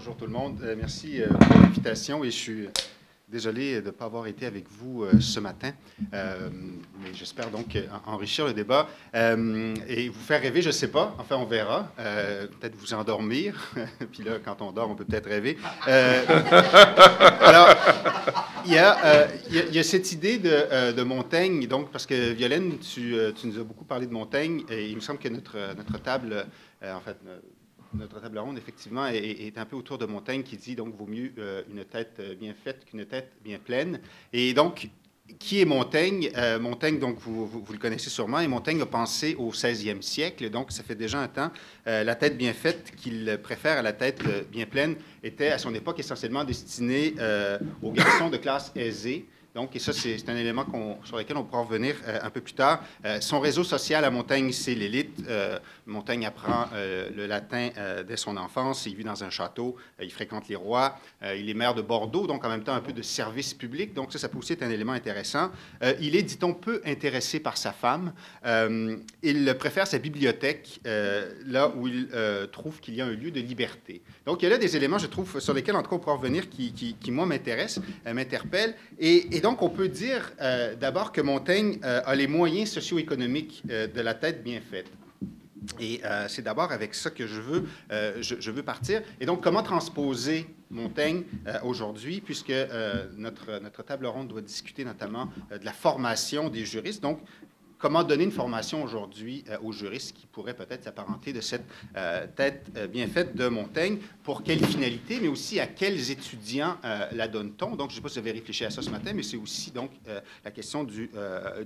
bonjour tout le monde. Euh, merci euh, pour l'invitation et je suis désolé de ne pas avoir été avec vous euh, ce matin, mais j'espère donc enrichir le débat et vous faire rêver, je ne sais pas, enfin on verra, peut-être vous endormir, puis là quand on dort on peut peut-être rêver. alors, il y, a, cette idée de, Montaigne, donc parce que Violaine, tu, tu, nous as beaucoup parlé de Montaigne et il me semble que notre, notre table, en fait, notre table ronde, effectivement, est, un peu autour de Montaigne qui dit donc vaut mieux euh, une tête euh, bien faite qu'une tête bien pleine. Et donc, qui est Montaigne? Euh, Montaigne, donc vous, vous, le connaissez sûrement, et Montaigne a pensé au 16e siècle, donc ça fait déjà un temps. la tête bien faite qu'il préfère à la tête bien pleine était à son époque essentiellement destinée aux garçons de classe aisée. Donc, et ça, c'est un élément sur lequel on pourra revenir euh, un peu plus tard. Euh, son réseau social à Montaigne, c'est l'élite. Euh, Montaigne apprend le latin dès son enfance. Il vit dans un château. il fréquente les rois. il est maire de Bordeaux, donc en même temps un peu de service public. Donc, ça, ça peut aussi être un élément intéressant. il est, dit-on, peu intéressé par sa femme. il préfère sa bibliothèque, là où il trouve qu'il y a un lieu de liberté. Donc, il y a là des éléments, je trouve, sur lesquels, en tout cas, on pourra revenir, qui, moi, m'intéressent, m'interpellent. Et, donc, on peut dire euh, d'abord que Montaigne euh, a les moyens socio-économiques euh, de la tête bien faite. Et c'est d'abord avec ça que je veux, je, veux partir. Et donc, comment transposer Montaigne aujourd'hui, puisque notre, notre table ronde doit discuter notamment de la formation des juristes. Donc, comment donner une formation aujourd'hui euh, aux juristes qui pourraient peut-être s'apparenter de cette euh, tête euh, bien faite de Montaigne, pour quelle finalité, mais aussi à quels étudiants la donne-t-on? Donc, je ne sais pas si vous avez réfléchi à ça ce matin, mais c'est aussi donc la question du,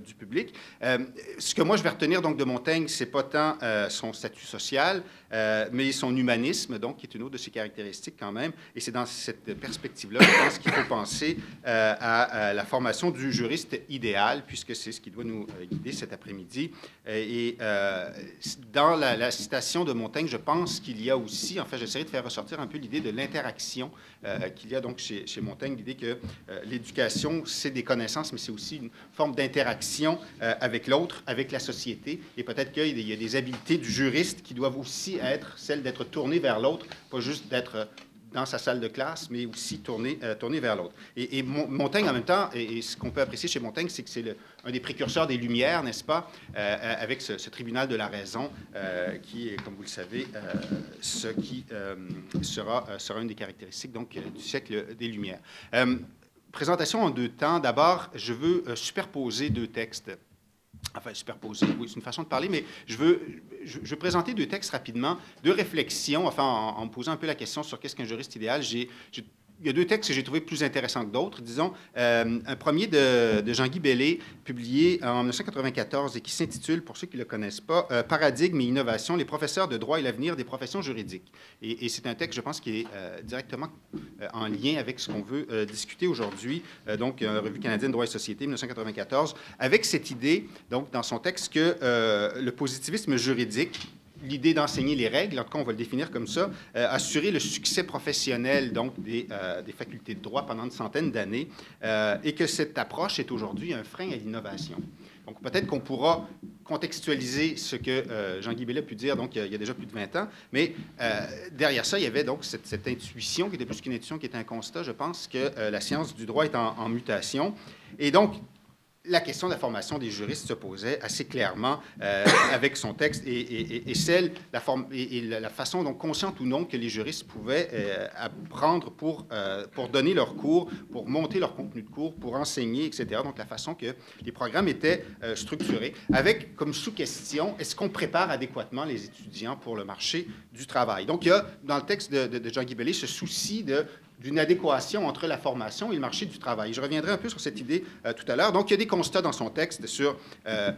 du public. ce que moi je vais retenir donc de Montaigne, c'est pas tant son statut social, mais son humanisme, donc qui est une autre de ses caractéristiques quand même. Et c'est dans cette perspective-là, je pense qu'il faut penser à, la formation du juriste idéal, puisque c'est ce qui doit nous guider cet après-midi. Euh, et euh, dans la, citation de Montaigne, je pense qu'il y a aussi, en fait, j'essaierai de faire ressortir un peu l'idée de l'interaction euh, qu'il y a donc chez, chez Montaigne, l'idée que l'éducation, c'est des connaissances, mais c'est aussi une forme d'interaction avec l'autre, avec la société. Et peut-être qu'il y a des habiletés du juriste qui doivent aussi être celles d'être tourné vers l'autre, pas juste d'être dans sa salle de classe, mais aussi tourner, euh, tourner vers l'autre. Et, Montaigne, en même temps, et, ce qu'on peut apprécier chez Montaigne, c'est que c'est un des précurseurs des Lumières, n'est-ce pas, euh, euh, avec ce, tribunal de la raison, qui est, comme vous le savez, ce qui sera, sera une des caractéristiques donc, du siècle des Lumières. présentation en deux temps. D'abord, je veux superposer deux textes enfin superposer, oui, c'est une façon de parler, mais je veux, je, veux présenter deux textes rapidement, deux réflexions, enfin en, posant un peu la question sur qu'est-ce qu'un juriste idéal. Il y a deux textes que j'ai trouvés plus intéressants que d'autres. Disons, euh, un premier de, Jean-Guy Bellé, publié en 1994 et qui s'intitule, pour ceux qui ne le connaissent pas, euh, Paradigme et innovation, les professeurs de droit et l'avenir des professions juridiques. Et, c'est un texte, je pense, qui est euh, directement en lien avec ce qu'on veut discuter aujourd'hui, donc, Revue canadienne droit et société, 1994, avec cette idée, donc, dans son texte, que le positivisme juridique l'idée d'enseigner les règles, en tout cas on va le définir comme ça, euh, assurer le succès professionnel donc des, euh, des, facultés de droit pendant une centaine d'années, euh, et que cette approche est aujourd'hui un frein à l'innovation. Donc peut-être qu'on pourra contextualiser ce que Jean-Guy Bellet a pu dire donc il y a déjà plus de 20 ans, mais derrière ça, il y avait donc cette, intuition qui était plus qu'une intuition, qui était un constat, je pense, que la science du droit est en, en mutation. Et donc, la question de la formation des juristes se posait assez clairement euh, avec son texte et, celle, la, forme, et, la façon, donc consciente ou non, que les juristes pouvaient euh, apprendre pour, euh, pour donner leur cours, pour monter leur contenu de cours, pour enseigner, etc. Donc la façon que les programmes étaient structurés, avec comme sous-question, est-ce qu'on prépare adéquatement les étudiants pour le marché du travail? Donc il y a dans le texte de, de, Jean Guibellet ce souci de d'une adéquation entre la formation et le marché du travail. Je reviendrai un peu sur cette idée euh, tout à l'heure. Donc, il y a des constats dans son texte sur euh,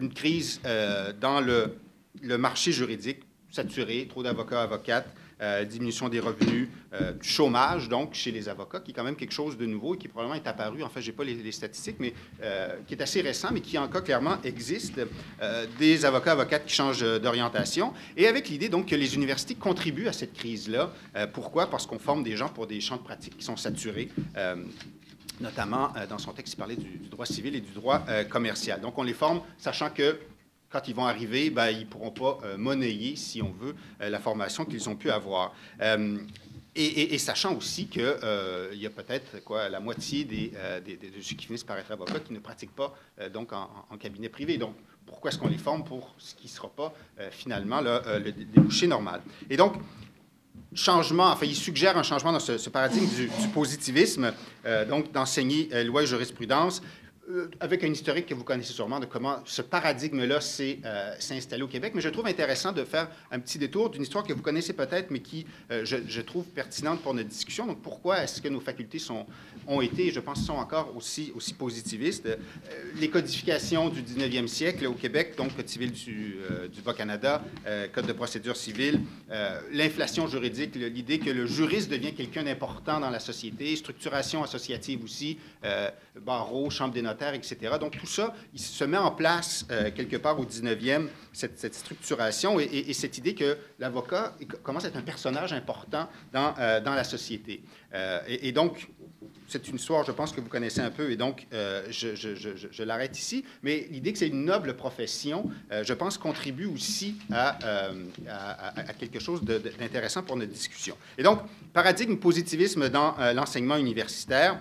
une crise euh, dans le, le, marché juridique saturé, trop d'avocats, avocates, euh, diminution des revenus, euh, du chômage, donc, chez les avocats, qui est quand même quelque chose de nouveau et qui probablement est apparu, en fait, je n'ai pas les, statistiques, mais euh, qui est assez récent, mais qui encore clairement existe, des avocats, avocates qui changent d'orientation, et avec l'idée, donc, que les universités contribuent à cette crise-là. pourquoi? Parce qu'on forme des gens pour des champs de pratique qui sont saturés notamment dans son texte, il parlait du, du, droit civil et du droit commercial. Donc, on les forme, sachant que quand ils vont arriver, ben, ils ne pourront pas euh, monnayer, si on veut, euh, la formation qu'ils ont pu avoir. Euh, et, sachant aussi qu'il y a peut-être la moitié des, de ceux qui finissent par être avocats qui ne pratiquent pas donc en, cabinet privé. Donc, pourquoi est-ce qu'on les forme pour ce qui ne sera pas finalement le débouché normal? Et donc, changement, enfin, il suggère un changement dans ce, paradigme du, positivisme, donc d'enseigner loi et jurisprudence, avec un historique que vous connaissez sûrement de comment ce paradigme-là s'est euh, installé au Québec. Mais je trouve intéressant de faire un petit détour d'une histoire que vous connaissez peut-être, mais qui, euh, je, trouve pertinente pour notre discussion. Donc, pourquoi est-ce que nos facultés ont été, je pense, sont encore aussi, aussi positivistes? les codifications du 19e siècle au Québec, donc Code civil du, du Bas-Canada, Code de procédure civile, l'inflation juridique, l'idée que le juriste devient quelqu'un d'important dans la société, structuration associative aussi, barreau, chambre des notaires, etc. Donc tout ça, il se met en place euh, quelque part au 19e, cette, structuration et, cette idée que l'avocat commence à être un personnage important dans, euh, dans la société. Euh, et, donc, c'est une histoire, je pense, que vous connaissez un peu, et donc je, l'arrête ici. Mais l'idée que c'est une noble profession, je pense, contribue aussi à, à, à quelque chose d'intéressant pour notre discussion. Et donc, paradigme positivisme dans l'enseignement universitaire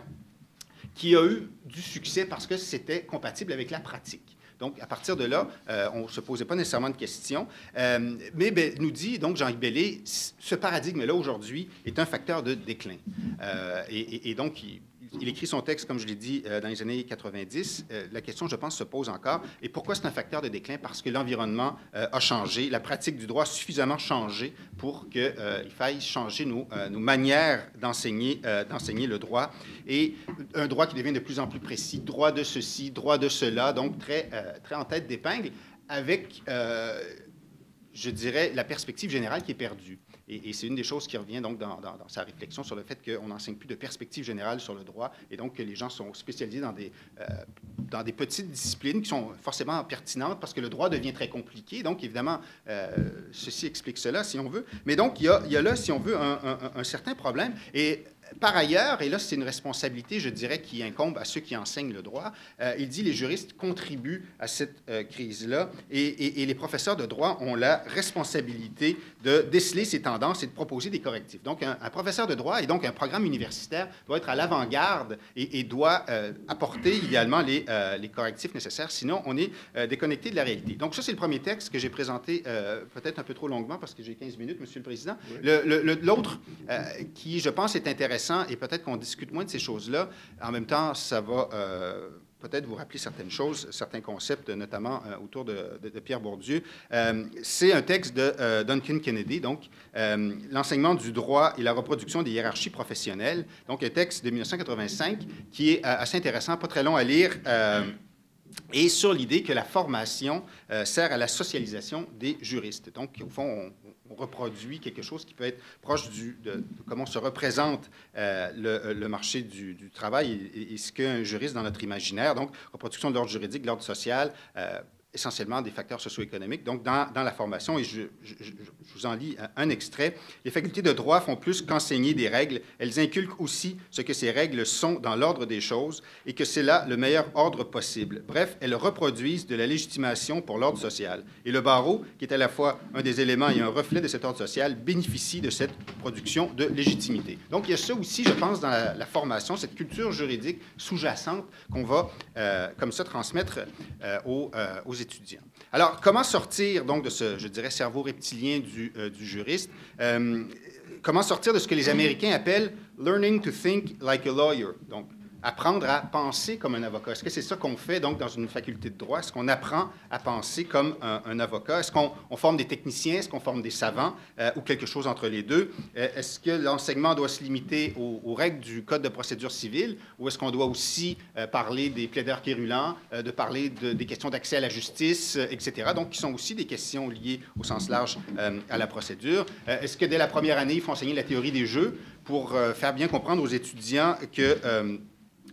qui a eu du succès parce que c'était compatible avec la pratique. Donc, à partir de là, euh, on ne se posait pas nécessairement de questions. Euh, mais ben, nous dit donc Jean-Yves Bellé, ce paradigme-là aujourd'hui est un facteur de déclin. Euh, et, et, donc, il, il écrit son texte, comme je l'ai dit, euh, dans les années 90. Euh, la question, je pense, se pose encore. Et pourquoi c'est un facteur de déclin? Parce que l'environnement euh, a changé, la pratique du droit a suffisamment changé pour qu'il faille changer nos, manières d'enseigner, d'enseigner le droit. Et un droit qui devient de plus en plus précis, droit de ceci, droit de cela, donc très, très en tête d'épingle, avec, je dirais, la perspective générale qui est perdue. Et, c'est une des choses qui revient donc dans, sa réflexion sur le fait qu'on n'enseigne plus de perspective générale sur le droit et donc que les gens sont spécialisés dans des, euh, dans des petites disciplines qui sont forcément pertinentes parce que le droit devient très compliqué. Donc, évidemment, euh, ceci explique cela, si on veut. Mais donc, il y a, là, si on veut, un, un certain problème. Et par ailleurs, et là c'est une responsabilité, je dirais, qui incombe à ceux qui enseignent le droit, euh, il dit les juristes contribuent à cette euh, crise-là et, les professeurs de droit ont la responsabilité de déceler ces tendances et de proposer des correctifs. Donc un, professeur de droit et donc un programme universitaire doit être à l'avant-garde et, doit euh, apporter idéalement les, les, correctifs nécessaires, sinon on est déconnecté de la réalité. Donc ça c'est le premier texte que j'ai présenté peut-être un peu trop longuement parce que j'ai 15 minutes, Monsieur le Président. L'autre qui, je pense, est intéressant, et peut-être qu'on discute moins de ces choses-là. En même temps, ça va euh, peut-être vous rappeler certaines choses, certains concepts, notamment euh, autour de, Pierre Bourdieu. Euh, c'est un texte de Duncan Kennedy, donc l'enseignement du droit et la reproduction des hiérarchies professionnelles. Donc un texte de 1985 qui est assez intéressant, pas très long à lire et sur l'idée que la formation sert à la socialisation des juristes. Donc, au fond, on reproduit quelque chose qui peut être proche de, comment se représente euh, le, marché du, travail et, ce qu'un juriste dans notre imaginaire, donc reproduction de l'ordre juridique, de l'ordre social, euh, essentiellement des facteurs socio-économiques. Donc, dans, la formation, et je, vous en lis un, extrait, les facultés de droit font plus qu'enseigner des règles, elles inculquent aussi ce que ces règles sont dans l'ordre des choses et que c'est là le meilleur ordre possible. Bref, elles reproduisent de la légitimation pour l'ordre social. Et le barreau, qui est à la fois un des éléments et un reflet de cet ordre social, bénéficie de cette production de légitimité. Donc, il y a ça aussi, je pense, dans la, formation, cette culture juridique sous-jacente qu'on va, euh, comme ça, transmettre euh, aux, euh, aux Alors, comment sortir donc de ce, je dirais, cerveau reptilien du, euh, juriste? Euh, comment sortir de ce que les Américains appellent learning to think like a lawyer? Apprendre à penser comme un avocat. Est-ce que c'est ça qu'on fait donc dans une faculté de droit? Est-ce qu'on apprend à penser comme un, avocat? Est-ce qu'on forme des techniciens? Est-ce qu'on forme des savants euh, ou quelque chose entre les deux? Euh, est-ce que l'enseignement doit se limiter aux, règles du Code de procédure civile ou est-ce qu'on doit aussi euh, parler des plaideurs quérulents, de parler des questions d'accès à la justice, etc. Donc, qui sont aussi des questions liées au sens large à la procédure. est-ce que dès la première année, il faut enseigner la théorie des jeux pour faire bien comprendre aux étudiants que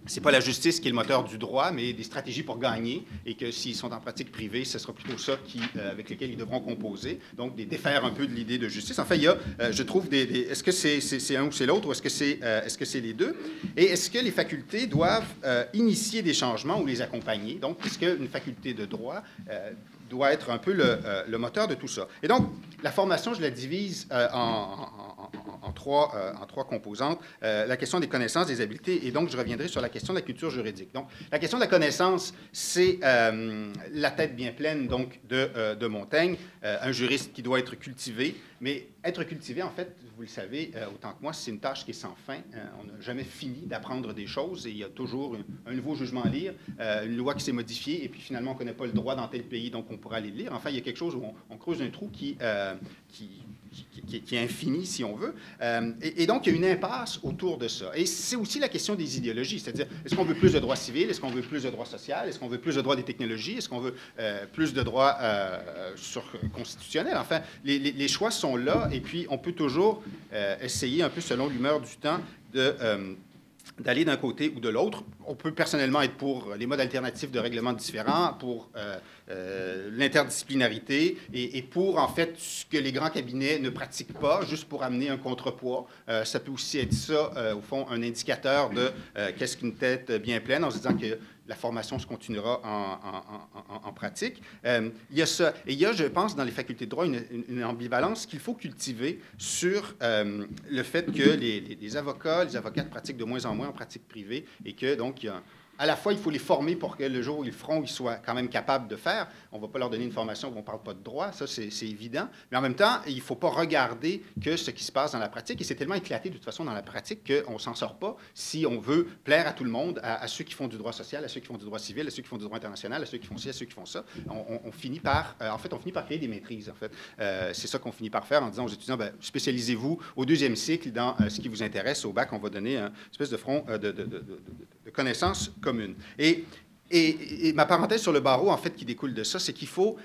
c'est pas la justice qui est le moteur du droit, mais des stratégies pour gagner, et que s'ils sont en pratique privée, ce sera plutôt ça qui, euh, avec lesquels ils devront composer. Donc, des défaire un peu de l'idée de justice. Enfin, il y a, euh, je trouve, est-ce que c'est, c'est, un ou c'est l'autre, ou est-ce que c'est, euh, est-ce que les deux? Et est-ce que les facultés doivent initier des changements ou les accompagner? Donc, est-ce qu'une faculté de droit doit être un peu le, moteur de tout ça? Et donc, la formation, je la divise en trois, en trois composantes. la question des connaissances, des habiletés, et donc je reviendrai sur la question de la culture juridique. Donc, la question de la connaissance, c'est la tête bien pleine donc, de, Montaigne, un juriste qui doit être cultivé, mais être cultivé, en fait, vous le savez autant que moi, c'est une tâche qui est sans fin. on n'a jamais fini d'apprendre des choses et il y a toujours un, nouveau jugement à lire, une loi qui s'est modifiée et puis finalement on ne connaît pas le droit dans tel pays, donc on pourra aller le lire. Enfin, il y a quelque chose où on, creuse un trou qui qui, est infini, si on veut. Euh, et, donc, il y a une impasse autour de ça. Et c'est aussi la question des idéologies, c'est-à-dire, est-ce qu'on veut plus de droits civils, est-ce qu'on veut plus de droits sociaux, est-ce qu'on veut plus de droits des technologies, est-ce qu'on veut euh, plus de droits euh, constitutionnels? Enfin, les, choix sont là, et puis on peut toujours essayer, un peu selon l'humeur du temps, d'aller d'un côté ou de l'autre. On peut personnellement être pour les modes alternatifs de règlement différents, pour euh, euh, l'interdisciplinarité et, pour, en fait, ce que les grands cabinets ne pratiquent pas, juste pour amener un contrepoids. Euh, ça peut aussi être ça, au fond, un indicateur de qu'est-ce qu'une tête bien pleine, en se disant que la formation se continuera en, pratique. Il y a ça. Et il y a, je pense, dans les facultés de droit, une, ambivalence qu'il faut cultiver sur le fait que les, avocats, les avocates pratiquent de moins en moins en pratique privée et que, donc, il y a à la fois, il faut les former pour que le jour où ils le feront, ils soient quand même capables de faire. On ne va pas leur donner une formation où on ne parle pas de droit, ça c'est évident. Mais en même temps, il ne faut pas regarder que ce qui se passe dans la pratique. Et c'est tellement éclaté de toute façon dans la pratique qu'on ne s'en sort pas si on veut plaire à tout le monde, à, ceux qui font du droit social, à ceux qui font du droit civil, à ceux qui font du droit international, à ceux qui font ci, à ceux qui font ça. On, finit par, euh, en fait, on finit par créer des maîtrises. En fait, euh, c'est ça qu'on finit par faire en disant aux étudiants, ben, spécialisez-vous au deuxième cycle dans euh, ce qui vous intéresse. Au bac, on va donner une espèce de front de, de, de connaissances communes. Et ma parenthèse sur le barreau, en fait, qui découle de ça, c'est qu'il faut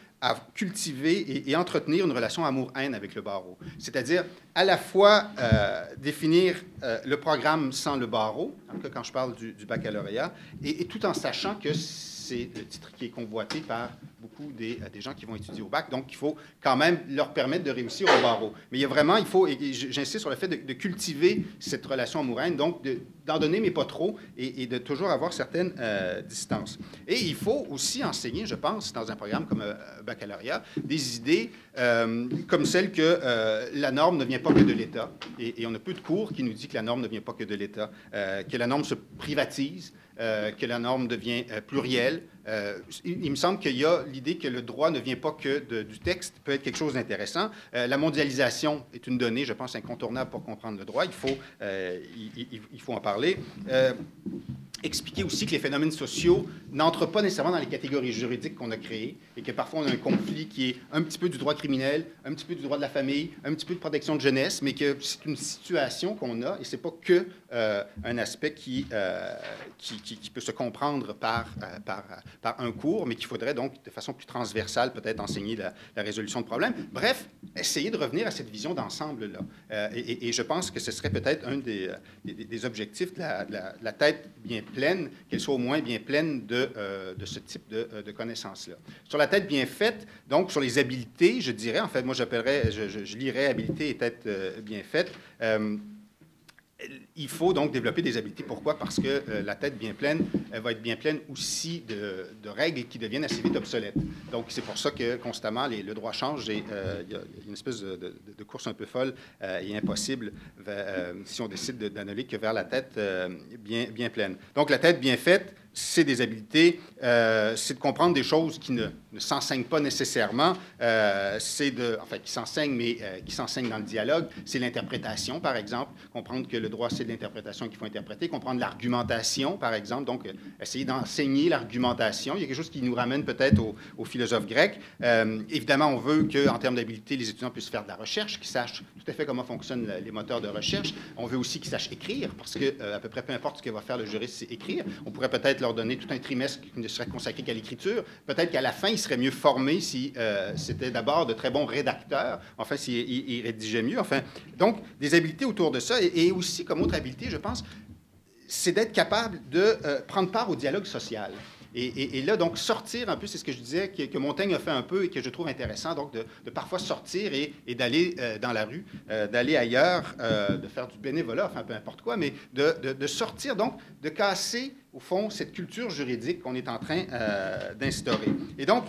cultiver et, entretenir une relation amour-haine avec le barreau. C'est-à-dire à la fois euh, définir euh, le programme sans le barreau, quand je parle du, baccalauréat, et, tout en sachant que c'est le titre qui est convoité par beaucoup des, euh, des, gens qui vont étudier au bac. Donc, il faut quand même leur permettre de réussir au barreau. Mais il y a vraiment, il faut, et j'insiste sur le fait de, cultiver cette relation amoureuse, donc d'en donner, mais pas trop, et, de toujours avoir certaines euh, distances. Et il faut aussi enseigner, je pense, dans un programme comme euh, baccalauréat, des idées comme celle que la norme ne vient pas que de l'État. Et, et, on a peu de cours qui nous dit que la norme ne vient pas que de l'État, que la norme se privatise, euh, que la norme devient euh, plurielle. Euh, il, me semble qu'il y a l'idée que le droit ne vient pas que du texte, peut être quelque chose d'intéressant. la mondialisation est une donnée, je pense, incontournable pour comprendre le droit. Il faut, il faut en parler expliquer aussi que les phénomènes sociaux n'entrent pas nécessairement dans les catégories juridiques qu'on a créées et que parfois on a un conflit qui est un petit peu du droit criminel, un petit peu du droit de la famille, un petit peu de protection de jeunesse, mais que c'est une situation qu'on a et c'est pas que euh, un aspect qui, euh, qui, peut se comprendre par, euh, par, un cours, mais qu'il faudrait donc de façon plus transversale peut-être enseigner la, résolution de problèmes. Bref, essayer de revenir à cette vision d'ensemble-là. Et, je pense que ce serait peut-être un des, objectifs de la, tête bien pleine, qu'elle soit au moins bien pleine de, ce type de, connaissances-là. Sur la tête bien faite, donc sur les habiletés, je dirais, en fait, moi j'appellerais, je, je, lirais habileté et tête bien faite il faut donc développer des habiletés. Pourquoi? Parce que euh, la tête bien pleine, elle va être bien pleine aussi de, règles qui deviennent assez vite obsolètes. Donc, c'est pour ça que constamment, le droit change et euh, il y a une espèce de, course un peu folle euh, et impossible si on décide d'annuler que vers la tête bien pleine. Donc, la tête bien faite, c'est des habiletés, euh, c'est de comprendre des choses qui ne, ne s'enseignent pas nécessairement, euh, c'est de, enfin, qui s'enseignent, mais euh, qui s'enseignent dans le dialogue. C'est l'interprétation, par exemple, comprendre que le droit, c'est de l'interprétation qu'il faut interpréter, comprendre l'argumentation, par exemple, donc essayer d'enseigner l'argumentation. Il y a quelque chose qui nous ramène peut-être aux, philosophes grecs. évidemment, on veut qu'en termes d'habileté, les étudiants puissent faire de la recherche, qu'ils sachent tout à fait comment fonctionnent les moteurs de recherche. On veut aussi qu'ils sachent écrire, parce que à peu près peu importe ce que va faire le juriste, c'est écrire. On pourrait peut-être leur donner tout un trimestre qui ne serait consacré qu'à l'écriture. Peut-être qu'à la fin, ils seraient mieux formés si euh, c'était d'abord de très bons rédacteurs, enfin, s'ils ils rédigeaient mieux. Enfin, donc, des habiletés autour de ça. Et, aussi, comme autre habileté, je pense, c'est d'être capable de euh, prendre part au dialogue social. Et, là, donc, sortir un peu, c'est ce que je disais, que, Montaigne a fait un peu et que je trouve intéressant, donc de, parfois sortir et, d'aller euh, dans la rue, euh, d'aller ailleurs, euh, de faire du bénévolat, enfin, peu importe quoi, mais de, sortir, donc, de casser, au fond, cette culture juridique qu'on est en train d'instaurer. Et donc,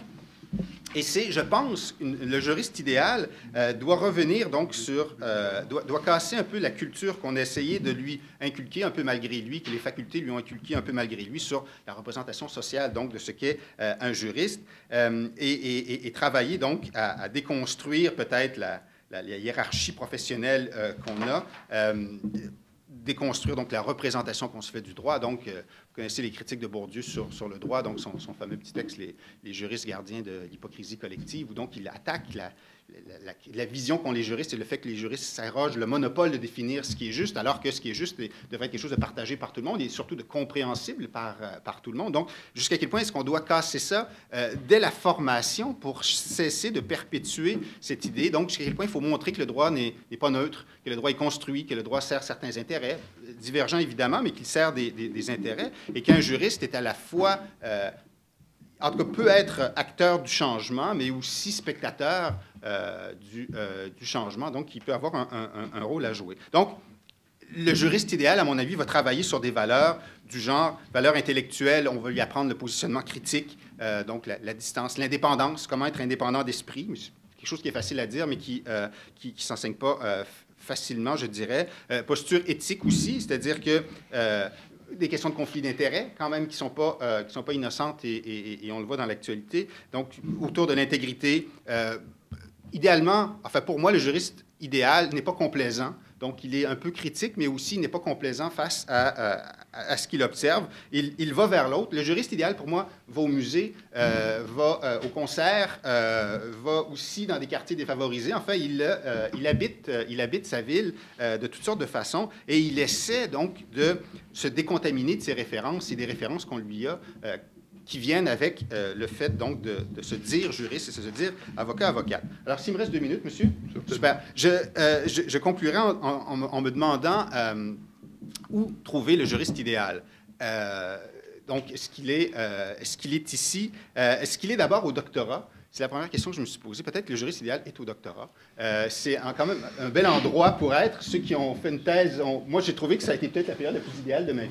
Et c'est, je pense, le juriste idéal euh, doit revenir donc sur, euh, doit, doit, casser un peu la culture qu'on a essayé de lui inculquer un peu malgré lui, que les facultés lui ont inculqué un peu malgré lui sur la représentation sociale donc de ce qu'est euh, un juriste, et, travailler donc à, déconstruire peut-être la, hiérarchie professionnelle qu'on a déconstruire donc la représentation qu'on se fait du droit. Donc, vous connaissez les critiques de Bourdieu sur, le droit, donc son, son fameux petit texte, les, les, juristes gardiens de l'hypocrisie collective, où donc il attaque la, la, vision qu'ont les juristes et le fait que les juristes s'arrogent le monopole de définir ce qui est juste, alors que ce qui est juste devrait être quelque chose de partagé par tout le monde et surtout de compréhensible par, euh, tout le monde. Donc, jusqu'à quel point est-ce qu'on doit casser ça euh, dès la formation pour cesser de perpétuer cette idée? Donc, jusqu'à quel point il faut montrer que le droit n'est pas neutre, que le droit est construit, que le droit sert certains intérêts, divergents évidemment, mais qu'il sert des, des, intérêts, et qu'un juriste est à la fois... Euh, en tout cas, peut être acteur du changement, mais aussi spectateur euh, euh, du, changement. Donc, il peut avoir un, rôle à jouer. Donc, le juriste idéal, à mon avis, va travailler sur des valeurs du genre valeurs intellectuelles. On va lui apprendre le positionnement critique, euh, donc la, distance, l'indépendance, comment être indépendant d'esprit. Quelque chose qui est facile à dire, mais qui ne qui, s'enseigne pas facilement, je dirais. posture éthique aussi, c'est-à-dire que des questions de conflit d'intérêts, quand même, qui ne sont, pas, sont pas innocentes et, on le voit dans l'actualité. Donc, autour de l'intégrité, idéalement, enfin pour moi, le juriste idéal n'est pas complaisant. Donc, il est un peu critique, mais aussi n'est pas complaisant face à, ce qu'il observe. Il, va vers l'autre. Le juriste idéal, pour moi, va au musée, euh, va euh, au concert, euh, va aussi dans des quartiers défavorisés. Enfin, il, il, habite, il habite sa ville de toutes sortes de façons et il essaie donc de se décontaminer de ses références et des références qu'on lui a qui viennent avec euh, le fait donc de, se dire juriste et de se dire avocat, avocate. Alors, s'il me reste deux minutes, monsieur? Super. Je, euh, je, conclurai en, me demandant euh, où trouver le juriste idéal. donc, est-ce qu'il est, est, qu'il est ici? est-ce qu'il est d'abord au doctorat? C'est la première question que je me suis posée. Peut-être que le juriste idéal est au doctorat. Euh, c'est quand même un bel endroit pour être. Ceux qui ont fait une thèse, moi j'ai trouvé que ça a été peut-être la période la plus idéale de ma vie.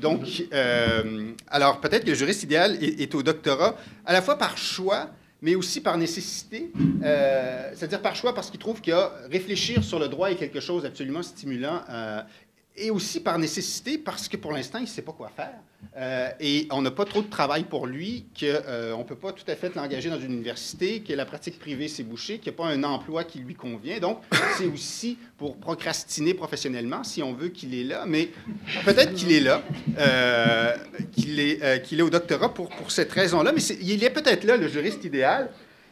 Donc, euh, alors peut-être que le juriste idéal est, au doctorat, à la fois par choix, mais aussi par nécessité, euh, c'est-à-dire par choix parce qu'il trouve que réfléchir sur le droit est quelque chose d'absolument stimulant et aussi par nécessité, parce que pour l'instant, il ne sait pas quoi faire. Euh, et on n'a pas trop de travail pour lui, qu'on euh, ne peut pas tout à fait l'engager dans une université, que la pratique privée s'est bouchée, qu'il n'y a pas un emploi qui lui convient. Donc, c'est aussi pour procrastiner professionnellement, si on veut qu'il est là. Mais peut-être qu'il est là, euh, qu'il est, au doctorat pour, cette raison-là. Mais il est peut-être là, le juriste idéal.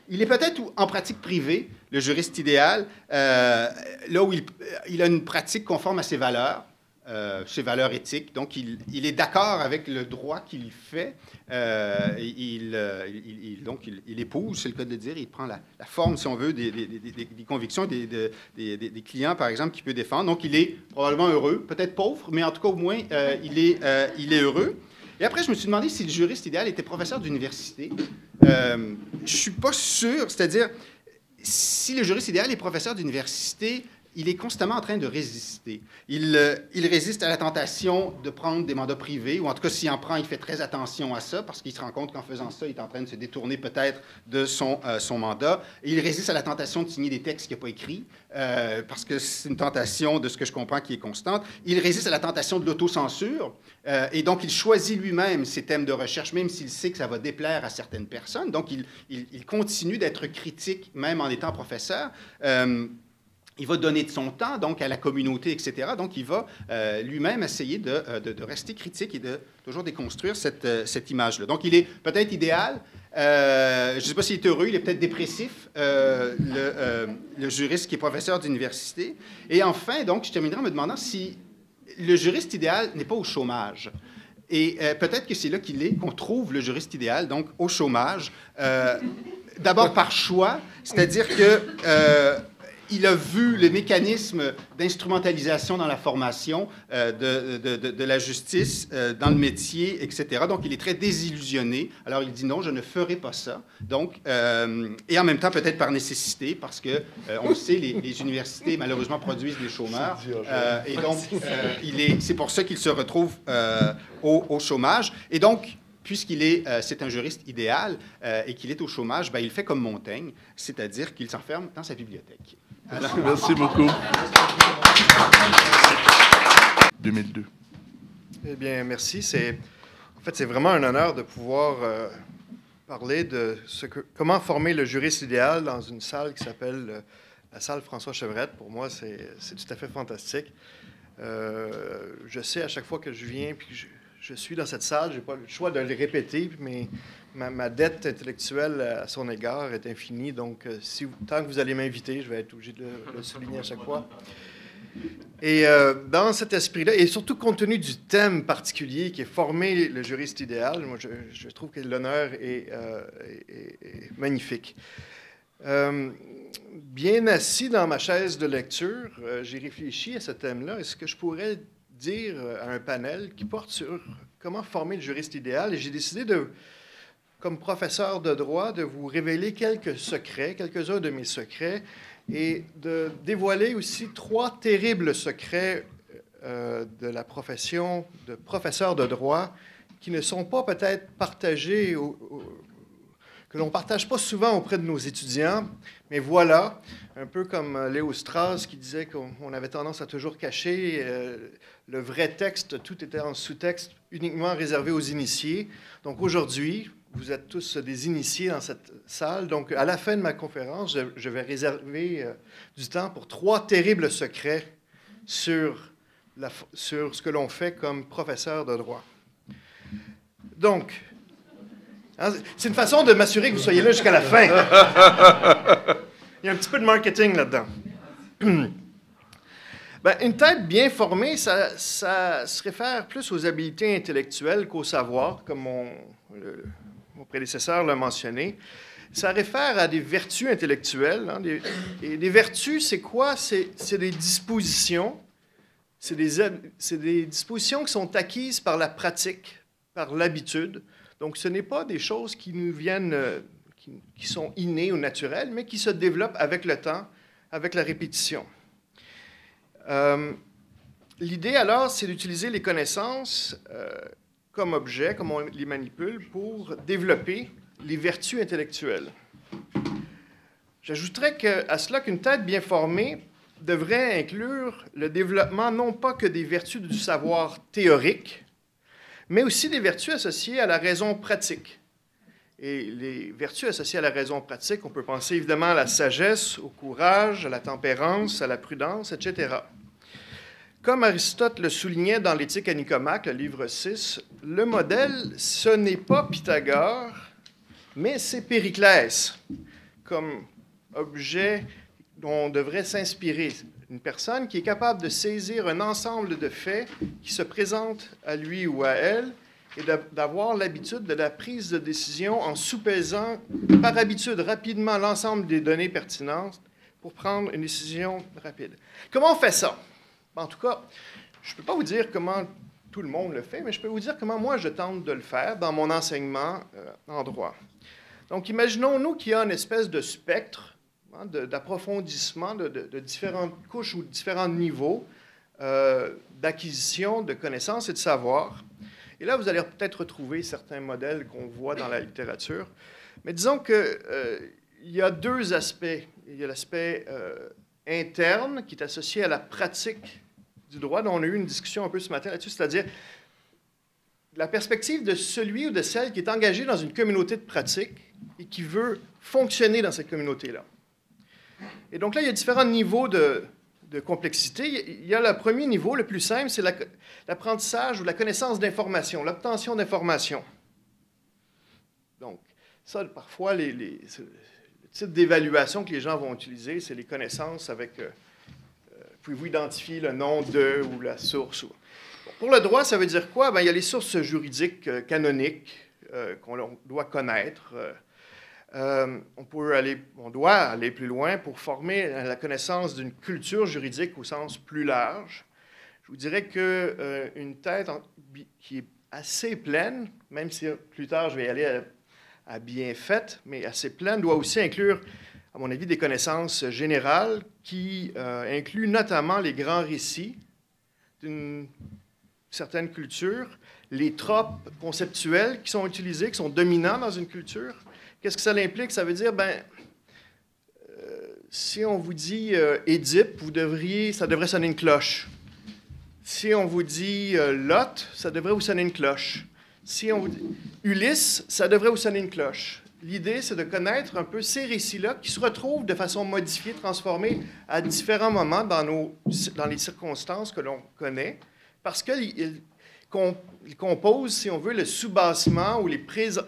Il est peut-être en pratique privée, le juriste idéal, là où il a une pratique conforme à ses valeurs euh, ses valeurs éthiques. Donc, il, est d'accord avec le droit qu'il fait. Euh, il, euh, il, donc, il, épouse, c'est le cas de dire, il prend la, forme, si on veut, des, des, des, convictions des, des, clients, par exemple, qu'il peut défendre. Donc, il est probablement heureux, peut-être pauvre, mais en tout cas, au moins, il, est, il est heureux. Et après, je me suis demandé si le juriste idéal était professeur d'université. je ne suis pas sûr, c'est-à-dire, si le juriste idéal est professeur d'université, il est constamment en train de résister. Il, euh, il, résiste à la tentation de prendre des mandats privés, ou en tout cas, s'il en prend, il fait très attention à ça, parce qu'il se rend compte qu'en faisant ça, il est en train de se détourner peut-être de son, euh, son mandat. il résiste à la tentation de signer des textes qu'il n'a pas écrits, euh, parce que c'est une tentation, de ce que je comprends, qui est constante. Il résiste à la tentation de l'autocensure, et donc il choisit lui-même ses thèmes de recherche, même s'il sait que ça va déplaire à certaines personnes. Donc il, il continue d'être critique, même en étant professeur il va donner de son temps donc à la communauté, etc. Donc, il va euh, lui-même essayer euh, de, rester critique et de toujours déconstruire cette, euh, image-là. Donc, il est peut-être idéal. je ne sais pas s'il est heureux, il est peut-être dépressif, le, le, juriste qui est professeur d'université. Et enfin, donc, je terminerai en me demandant si le juriste idéal n'est pas au chômage. Et peut-être que c'est là qu'il est, qu'on trouve le juriste idéal, donc au chômage. D'abord par choix, c'est-à-dire que il a vu les mécanismes d'instrumentalisation dans la formation euh, de, la justice, euh, dans le métier, etc. Donc, il est très désillusionné. Alors, il dit non, je ne ferai pas ça. Donc, euh, et en même temps, peut-être par nécessité, parce que on le sait, les, universités malheureusement produisent des chômeurs. et donc, il est, c'est pour ça qu'il se retrouve au, au, chômage. Et donc, puisqu'il est, c'est un juriste idéal et qu'il est au chômage, ben, il fait comme Montaigne, c'est-à-dire qu'il s'enferme dans sa bibliothèque. Merci beaucoup. 2002. Eh bien, merci. C'est, en fait, c'est vraiment un honneur de pouvoir euh, parler de comment former le juriste idéal dans une salle qui s'appelle euh, la salle François Chevrette. Pour moi, c'est, tout à fait fantastique. Euh, je sais à chaque fois que je viens puis que je, suis dans cette salle, je n'ai pas le choix de le répéter, mais ma, dette intellectuelle à son égard est infinie. Donc, si, tant que vous allez m'inviter, je vais être obligé de le souligner à chaque fois. Et euh, dans cet esprit-là, et surtout compte tenu du thème particulier qui est former le juriste idéal, moi je, trouve que l'honneur est, euh, magnifique. Euh, bien assis dans ma chaise de lecture, j'ai réfléchi à ce thème-là. Est-ce que je pourrais dire à un panel qui porte sur comment former le juriste idéal? Et j'ai décidé de, comme professeur de droit, de vous révéler quelques secrets, quelques-uns de mes secrets et de dévoiler aussi trois terribles secrets euh, de la profession de professeur de droit qui ne sont pas peut-être partagés, que l'on ne partage pas souvent auprès de nos étudiants. Mais voilà, un peu comme euh, Léo Strauss qui disait qu'on avait tendance à toujours cacher euh, le vrai texte, tout était en sous-texte uniquement réservé aux initiés. Donc aujourd'hui, vous êtes tous des initiés dans cette salle. Donc, à la fin de ma conférence, je, vais réserver euh, du temps pour trois terribles secrets sur, sur ce que l'on fait comme professeur de droit. Donc, hein, c'est une façon de m'assurer que vous soyez là jusqu'à la fin. Il y a un petit peu de marketing là-dedans. Ben, une tête bien formée, ça, ça, se réfère plus aux habiletés intellectuelles qu'au savoir, comme on, mon prédécesseur l'a mentionné, ça réfère à des vertus intellectuelles. Hein, et des vertus, c'est quoi? C'est des dispositions. C'est des, dispositions qui sont acquises par la pratique, par l'habitude. Donc, ce n'est pas des choses qui nous viennent, euh, qui, sont innées ou naturelles, mais qui se développent avec le temps, avec la répétition. Euh, l'idée, alors, c'est d'utiliser les connaissances euh, comme objet, comme on les manipule, pour développer les vertus intellectuelles. J'ajouterais à cela qu'une tête bien formée devrait inclure le développement non pas que des vertus du savoir théorique, mais aussi des vertus associées à la raison pratique. Et les vertus associées à la raison pratique, on peut penser évidemment à la sagesse, au courage, à la tempérance, à la prudence, etc. Comme Aristote le soulignait dans l'Éthique à Nicomaque, le livre 6, le modèle, ce n'est pas Pythagore, mais c'est Périclès, comme objet dont on devrait s'inspirer. Une personne qui est capable de saisir un ensemble de faits qui se présentent à lui ou à elle et d'avoir l'habitude de la prise de décision en sous-pesant par habitude rapidement l'ensemble des données pertinentes pour prendre une décision rapide. Comment on fait ça? En tout cas, je ne peux pas vous dire comment tout le monde le fait, mais je peux vous dire comment moi je tente de le faire dans mon enseignement euh, en droit. Donc, imaginons-nous qu'il y a une espèce de spectre hein, d'approfondissement de, différentes couches ou différents niveaux euh, d'acquisition de connaissances et de savoir. Et là, vous allez peut-être retrouver certains modèles qu'on voit dans la littérature. Mais disons qu'il euh, y a deux aspects. Il y a l'aspect interne qui est associé à la pratique du droit, dont on a eu une discussion un peu ce matin là-dessus, c'est-à-dire la perspective de celui ou de celle qui est engagé dans une communauté de pratique et qui veut fonctionner dans cette communauté-là. Et donc là, il y a différents niveaux de, complexité. Il y a le premier niveau, le plus simple, c'est l'apprentissage ou la connaissance d'informations, l'obtention d'informations. Donc, ça, parfois, les, les, le type d'évaluation que les gens vont utiliser, c'est les connaissances avec euh, Pouvez-vous identifier le nom de ou la source? Pour le droit, ça veut dire quoi? Bien, il y a les sources juridiques euh, canoniques euh, qu'on doit connaître. Euh, on, peut aller, on doit aller plus loin pour former la connaissance d'une culture juridique au sens plus large. Je vous dirais qu'une tête qui est assez pleine, même si plus tard je vais y aller à, bien faite, mais assez pleine, doit aussi inclure à mon avis, des connaissances générales qui euh, incluent notamment les grands récits d'une certaine culture, les tropes conceptuels qui sont utilisés, qui sont dominants dans une culture. Qu'est-ce que ça implique? Ça veut dire, ben, euh, si on vous dit euh, vous devriez, ça devrait sonner une cloche. Si on vous dit euh, Lot, ça devrait vous sonner une cloche. Si on Ulysse, ça devrait vous sonner une cloche. L'idée, c'est de connaître un peu ces récits-là qui se retrouvent de façon modifiée, transformée à différents moments dans, nos, dans les circonstances que l'on connaît, parce qu'ils composent, si on veut, le sous-bassement ou les,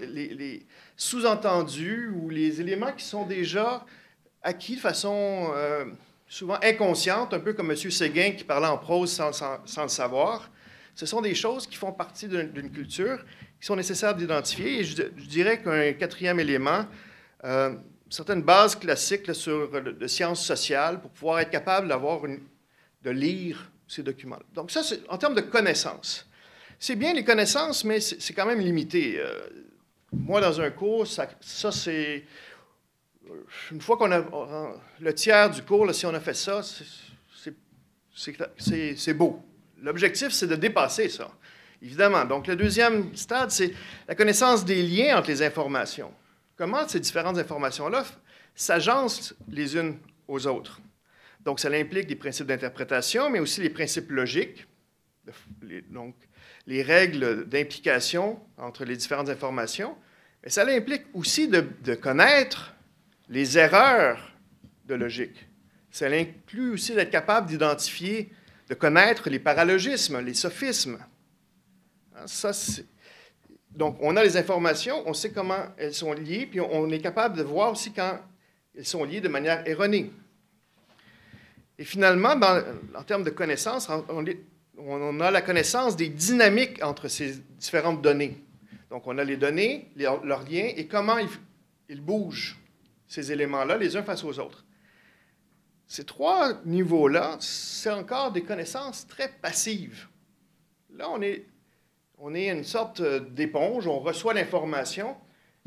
les, sous-entendus ou les éléments qui sont déjà acquis de façon euh, souvent inconsciente, un peu comme M. Séguin qui parlait en prose sans, sans le savoir. Ce sont des choses qui font partie d'une culture qui sont nécessaires d'identifier. Et je, dirais qu'un quatrième élément, euh, certaines bases classiques sur de sciences sociales pour pouvoir être capable d'avoir de lire ces documents. Donc ça, en termes de connaissances. C'est bien les connaissances, mais c'est quand même limité. Euh, moi, dans un cours, ça c'est... Une fois qu'on a... Le tiers du cours, si on a fait ça, c'est beau. L'objectif, c'est de dépasser ça évidemment. Donc, le deuxième stade, c'est la connaissance des liens entre les informations. Comment ces différentes informations-là s'agencent les unes aux autres? Donc, ça implique des principes d'interprétation, mais aussi les principes logiques, donc les règles d'implication entre les différentes informations. Mais ça implique aussi de, de connaître les erreurs de logique. Ça inclut aussi d'être capable d'identifier, de connaître les paralogismes, les sophismes, ça, Donc, on a les informations, on sait comment elles sont liées, puis on est capable de voir aussi quand elles sont liées de manière erronée. Et finalement, en termes de connaissances, on, a la connaissance des dynamiques entre ces différentes données. Donc, on a les données, leurs liens, et comment ils, ils bougent, ces éléments-là, les uns face aux autres. Ces trois niveaux-là, c'est encore des connaissances très passives. Là, on est on est une sorte euh, d'éponge, on reçoit l'information,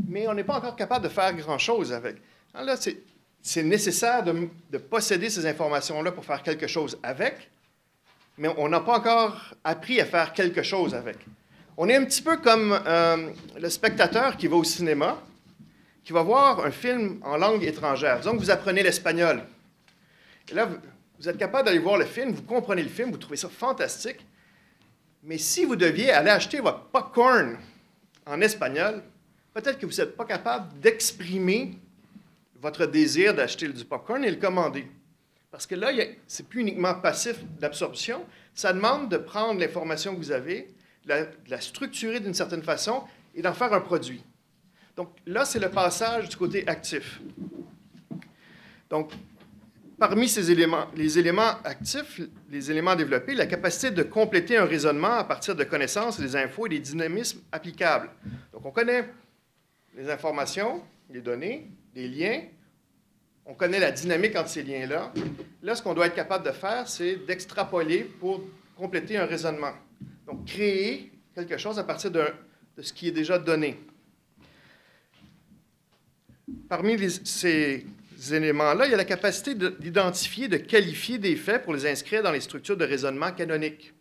mais on n'est pas encore capable de faire grand-chose avec. là, c'est nécessaire de, posséder ces informations-là pour faire quelque chose avec, mais on n'a pas encore appris à faire quelque chose avec. On est un petit peu comme euh, le spectateur qui va au cinéma, qui va voir un film en langue étrangère. Disons que vous apprenez l'espagnol. Là, vous êtes capable d'aller voir le film, vous comprenez le film, vous trouvez ça fantastique, mais si vous deviez aller acheter votre popcorn en espagnol, peut-être que vous n'êtes pas capable d'exprimer votre désir d'acheter du popcorn et le commander. Parce que là, ce n'est plus uniquement passif d'absorption, ça demande de prendre l'information que vous avez, de la structurer d'une certaine façon et d'en faire un produit. Donc là, c'est le passage du côté actif. Donc, Parmi ces éléments, les éléments actifs, les éléments développés, la capacité de compléter un raisonnement à partir de connaissances, des infos et des dynamismes applicables. Donc, on connaît les informations, les données, les liens. On connaît la dynamique entre ces liens-là. Là, ce qu'on doit être capable de faire, c'est d'extrapoler pour compléter un raisonnement. Donc, créer quelque chose à partir de, ce qui est déjà donné. Parmi ces éléments-là, il y a la capacité d'identifier, de, qualifier des faits pour les inscrire dans les structures de raisonnement canoniques.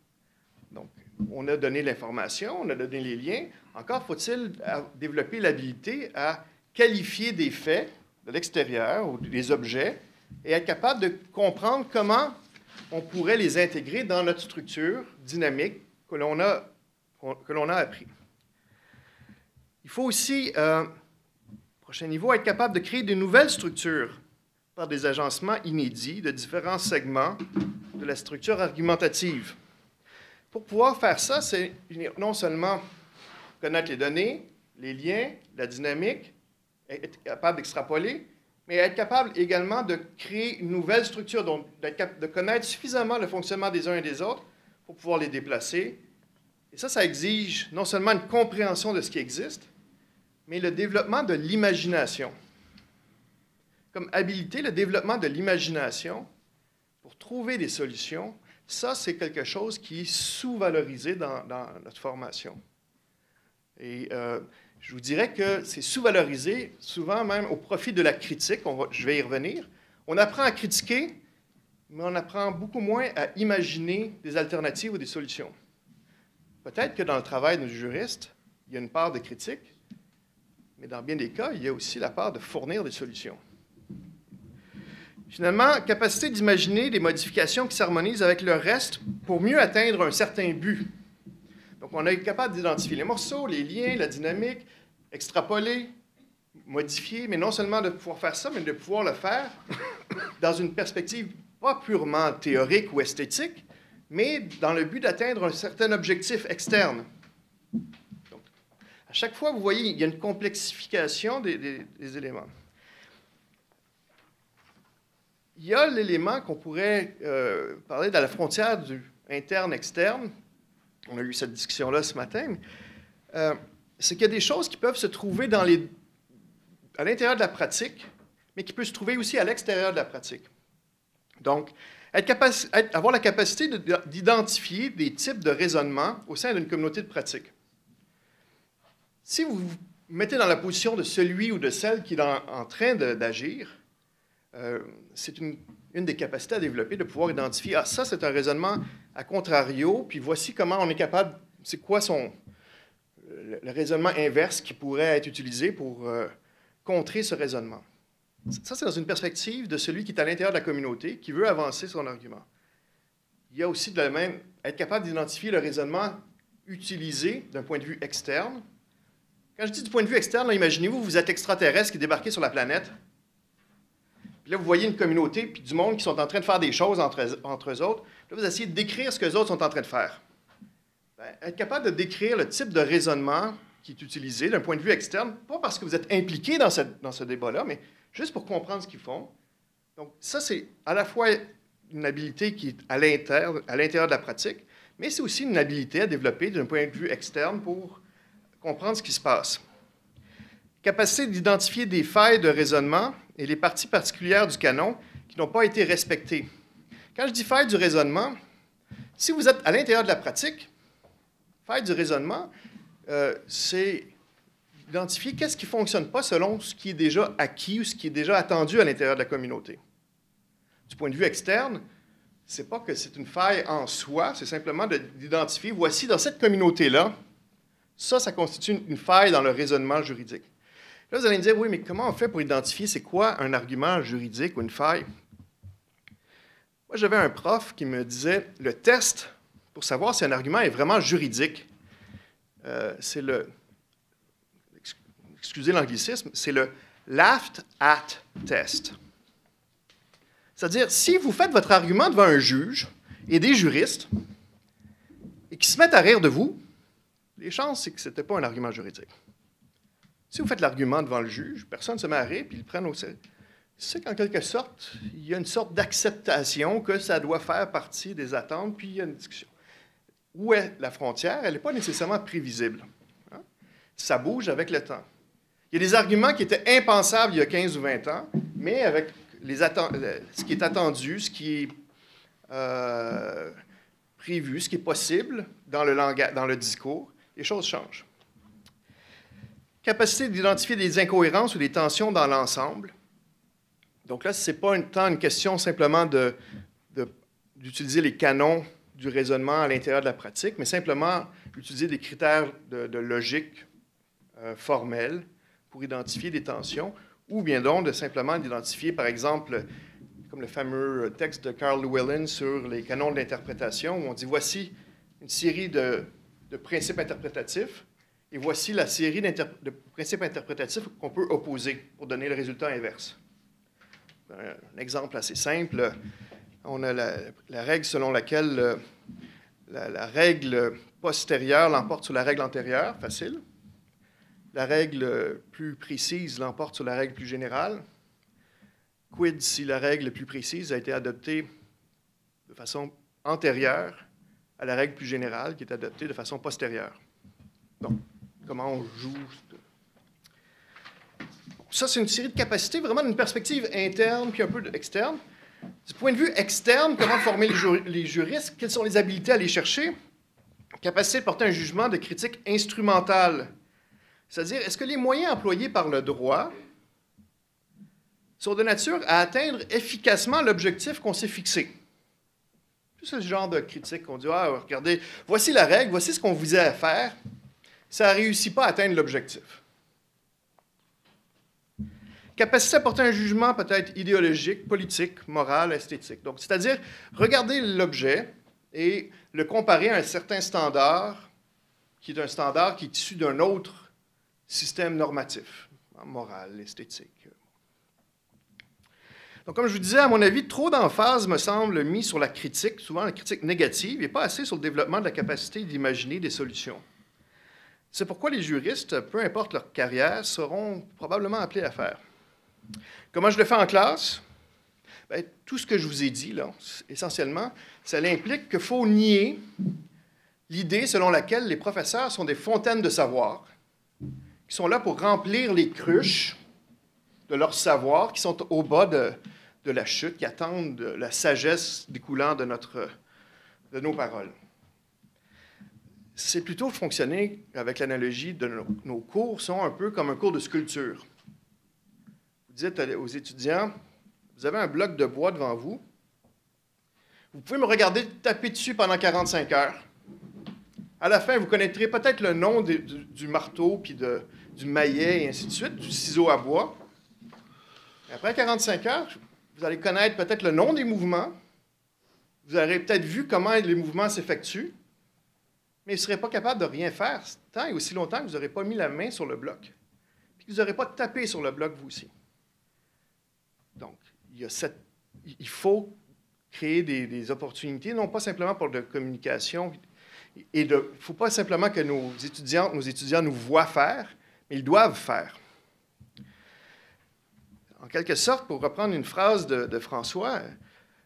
Donc, on a donné l'information, on a donné les liens. Encore faut-il développer l'habilité à qualifier des faits de l'extérieur ou des objets et être capable de comprendre comment on pourrait les intégrer dans notre structure dynamique que l'on a, a appris. Il faut aussi euh, Prochain niveau, être capable de créer de nouvelles structures par des agencements inédits de différents segments de la structure argumentative. Pour pouvoir faire ça, c'est non seulement connaître les données, les liens, la dynamique, être capable d'extrapoler, mais être capable également de créer une nouvelle structure, donc de connaître suffisamment le fonctionnement des uns et des autres pour pouvoir les déplacer. Et ça, ça exige non seulement une compréhension de ce qui existe, mais le développement de l'imagination. Comme habilité, le développement de l'imagination pour trouver des solutions, ça, c'est quelque chose qui est sous-valorisé dans, notre formation. Et euh, je vous dirais que c'est sous-valorisé, souvent même au profit de la critique. je vais y revenir. On apprend à critiquer, mais on apprend beaucoup moins à imaginer des alternatives ou des solutions. peut-être que dans le travail du juriste, il y a une part de critique, mais dans bien des cas, il y a aussi la part de fournir des solutions. Finalement, capacité d'imaginer des modifications qui s'harmonisent avec le reste pour mieux atteindre un certain but. Donc, on est capable d'identifier les morceaux, les liens, la dynamique, extrapoler, modifier, mais non seulement de pouvoir faire ça, mais de pouvoir le faire dans une perspective pas purement théorique ou esthétique, mais dans le but d'atteindre un certain objectif externe. Chaque fois, vous voyez, il y a une complexification des, éléments. Il y a l'élément qu'on pourrait euh, parler de la frontière du interne-externe. On a eu cette discussion-là ce matin. Euh, c'est qu'il y a des choses qui peuvent se trouver à l'intérieur de la pratique, mais qui peuvent se trouver aussi à l'extérieur de la pratique. Donc, avoir la capacité d'identifier des types de raisonnement au sein d'une communauté de pratique. Si vous vous mettez dans la position de celui ou de celle qui est en train d'agir, euh, c'est une, des capacités à développer de pouvoir identifier, ah, ça, c'est un raisonnement à contrario, puis voici comment on est capable, c'est quoi son, le, raisonnement inverse qui pourrait être utilisé pour euh, contrer ce raisonnement. Ça, c'est dans une perspective de celui qui est à l'intérieur de la communauté, qui veut avancer son argument. Il y a aussi de la même, être capable d'identifier le raisonnement utilisé d'un point de vue externe. Quand je dis du point de vue externe, imaginez-vous, vous êtes extraterrestre qui débarquez sur la planète, puis là, vous voyez une communauté, puis du monde qui sont en train de faire des choses entre, entre eux autres. Là, vous essayez de décrire ce que les autres sont en train de faire. Ben, être capable de décrire le type de raisonnement qui est utilisé d'un point de vue externe, pas parce que vous êtes impliqué dans, dans ce débat-là, mais juste pour comprendre ce qu'ils font. Donc, ça, c'est à la fois une habilité qui est à l'intérieur de la pratique, mais c'est aussi une habilité à développer d'un point de vue externe pour comprendre ce qui se passe. Capacité d'identifier des failles de raisonnement et les parties particulières du canon qui n'ont pas été respectées. Quand je dis faille du raisonnement, si vous êtes à l'intérieur de la pratique, faille du raisonnement, euh, c'est identifier qu'est-ce qui ne fonctionne pas selon ce qui est déjà acquis ou ce qui est déjà attendu à l'intérieur de la communauté. Du point de vue externe, ce n'est pas que c'est une faille en soi, c'est simplement d'identifier, voici dans cette communauté-là, ça, ça constitue une faille dans le raisonnement juridique. Là, vous allez me dire, oui, mais comment on fait pour identifier c'est quoi un argument juridique ou une faille? Moi, j'avais un prof qui me disait, le test pour savoir si un argument est vraiment juridique, euh, c'est le, excusez l'anglicisme, c'est le laughed at test. C'est-à-dire, si vous faites votre argument devant un juge et des juristes, et qui se mettent à rire de vous, les chances, c'est que ce n'était pas un argument juridique. Si vous faites l'argument devant le juge, personne ne se met à puis ils le prennent au sérieux. C'est qu'en quelque sorte, il y a une sorte d'acceptation que ça doit faire partie des attentes, puis il y a une discussion. Où est la frontière? Elle n'est pas nécessairement prévisible. Hein? Ça bouge avec le temps. Il y a des arguments qui étaient impensables il y a 15 ou 20 ans, mais avec les ce qui est attendu, ce qui est euh, prévu, ce qui est possible dans le discours, les choses changent capacité d'identifier des incohérences ou des tensions dans l'ensemble. Donc là, ce n'est pas tant une question simplement d'utiliser les canons du raisonnement à l'intérieur de la pratique, mais simplement utiliser des critères de, logique euh, formels pour identifier des tensions, ou bien donc de simplement d'identifier, par exemple, comme le fameux texte de Carl Llewellyn sur les canons de l'interprétation, où on dit voici une série de principes interprétatifs et voici la série de principes interprétatifs qu'on peut opposer pour donner le résultat inverse. Un exemple assez simple, on a la, règle selon laquelle euh, la, règle postérieure l'emporte sur la règle antérieure, facile. La règle plus précise l'emporte sur la règle plus générale. Quid si la règle plus précise a été adoptée de façon antérieure à la règle plus générale qui est adoptée de façon postérieure. Donc, comment on joue. Ça, c'est une série de capacités vraiment d'une perspective interne puis un peu externe. Du point de vue externe, comment former les, juristes, quelles sont les habiletés à aller chercher? Capacité de porter un jugement de critique instrumentale. C'est-à-dire, est-ce que les moyens employés par le droit sont de nature à atteindre efficacement l'objectif qu'on s'est fixé? Tout ce genre de critique qu'on dit, ah, regardez, voici la règle, voici ce qu'on a à faire. Ça ne réussit pas à atteindre l'objectif. Capacité à porter un jugement peut-être idéologique, politique, moral, esthétique. Donc, c'est-à-dire regarder l'objet et le comparer à un certain standard qui est un standard qui est issu d'un autre système normatif, moral, esthétique. Donc, comme je vous disais, à mon avis, trop d'emphase me semble mis sur la critique, souvent la critique négative, et pas assez sur le développement de la capacité d'imaginer des solutions. C'est pourquoi les juristes, peu importe leur carrière, seront probablement appelés à faire. Comment je le fais en classe? Bien, tout ce que je vous ai dit, là, essentiellement, ça implique qu'il faut nier l'idée selon laquelle les professeurs sont des fontaines de savoir, qui sont là pour remplir les cruches de leur savoir, qui sont au bas de, la chute, qui attendent la sagesse découlant de, notre, de nos paroles. C'est plutôt fonctionner avec l'analogie de nos, cours, sont un peu comme un cours de sculpture. Vous dites aux étudiants, vous avez un bloc de bois devant vous, vous pouvez me regarder taper dessus pendant 45 heures. À la fin, vous connaîtrez peut-être le nom du, marteau, puis du maillet, et ainsi de suite, du ciseau à bois. après 45 heures, vous allez connaître peut-être le nom des mouvements. Vous aurez peut-être vu comment les mouvements s'effectuent, mais vous ne serez pas capable de rien faire tant et aussi longtemps que vous n'aurez pas mis la main sur le bloc, puis que vous n'aurez pas tapé sur le bloc vous aussi. Donc, il, faut créer des, opportunités, non pas simplement pour de communication. Et il ne faut pas simplement que nos étudiantes, nos étudiants nous voient faire, mais ils doivent faire. En quelque sorte, pour reprendre une phrase de, François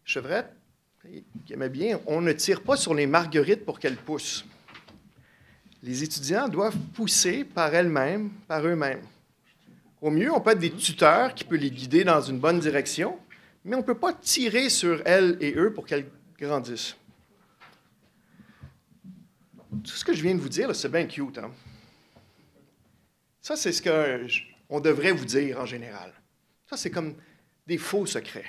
Chevrette, qui aimait bien, on ne tire pas sur les marguerites pour qu'elles poussent. Les étudiants doivent pousser par elles-mêmes, par eux-mêmes. Au mieux, on peut être des tuteurs qui peuvent les guider dans une bonne direction, mais on ne peut pas tirer sur elles et eux pour qu'elles grandissent. Tout ce que je viens de vous dire, c'est bien cute. Hein? Ça, c'est ce qu'on devrait vous dire en général. Ça, c'est comme des faux secrets.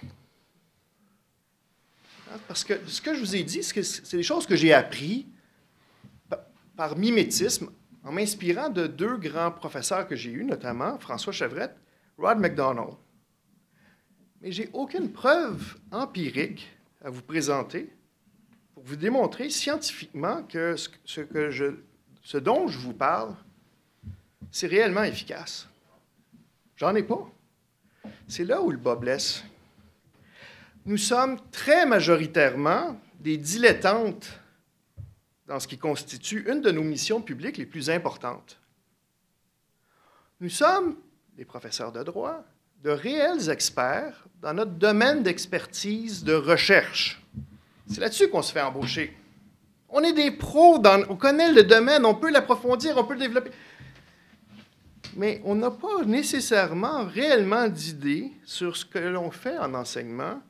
Hein? Parce que ce que je vous ai dit, c'est des choses que j'ai appris par mimétisme en m'inspirant de deux grands professeurs que j'ai eus, notamment François Chevrette, Rod McDonald. Mais j'ai aucune preuve empirique à vous présenter pour vous démontrer scientifiquement que ce, ce dont je vous parle, c'est réellement efficace. J'en ai pas. C'est là où le bas blesse. Nous sommes très majoritairement des dilettantes dans ce qui constitue une de nos missions publiques les plus importantes. Nous sommes des professeurs de droit, de réels experts dans notre domaine d'expertise de recherche. C'est là-dessus qu'on se fait embaucher. On est des pros, dans, on connaît le domaine, on peut l'approfondir, on peut le développer. Mais on n'a pas nécessairement réellement d'idée sur ce que l'on fait en enseignement,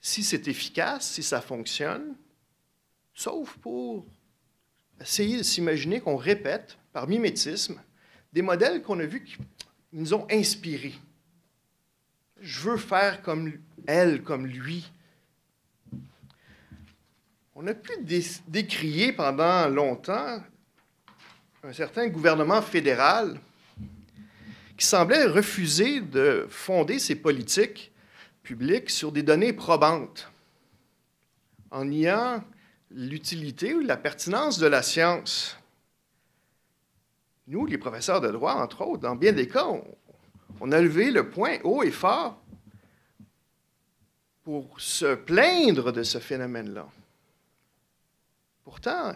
si c'est efficace, si ça fonctionne, sauf pour essayer de s'imaginer qu'on répète par mimétisme des modèles qu'on a vus qui nous ont inspirés je veux faire comme elle, comme lui. On a pu décrier pendant longtemps un certain gouvernement fédéral qui semblait refuser de fonder ses politiques publiques sur des données probantes, en niant l'utilité ou la pertinence de la science. Nous, les professeurs de droit, entre autres, dans bien des cas, on a levé le point haut et fort pour se plaindre de ce phénomène-là. Pourtant,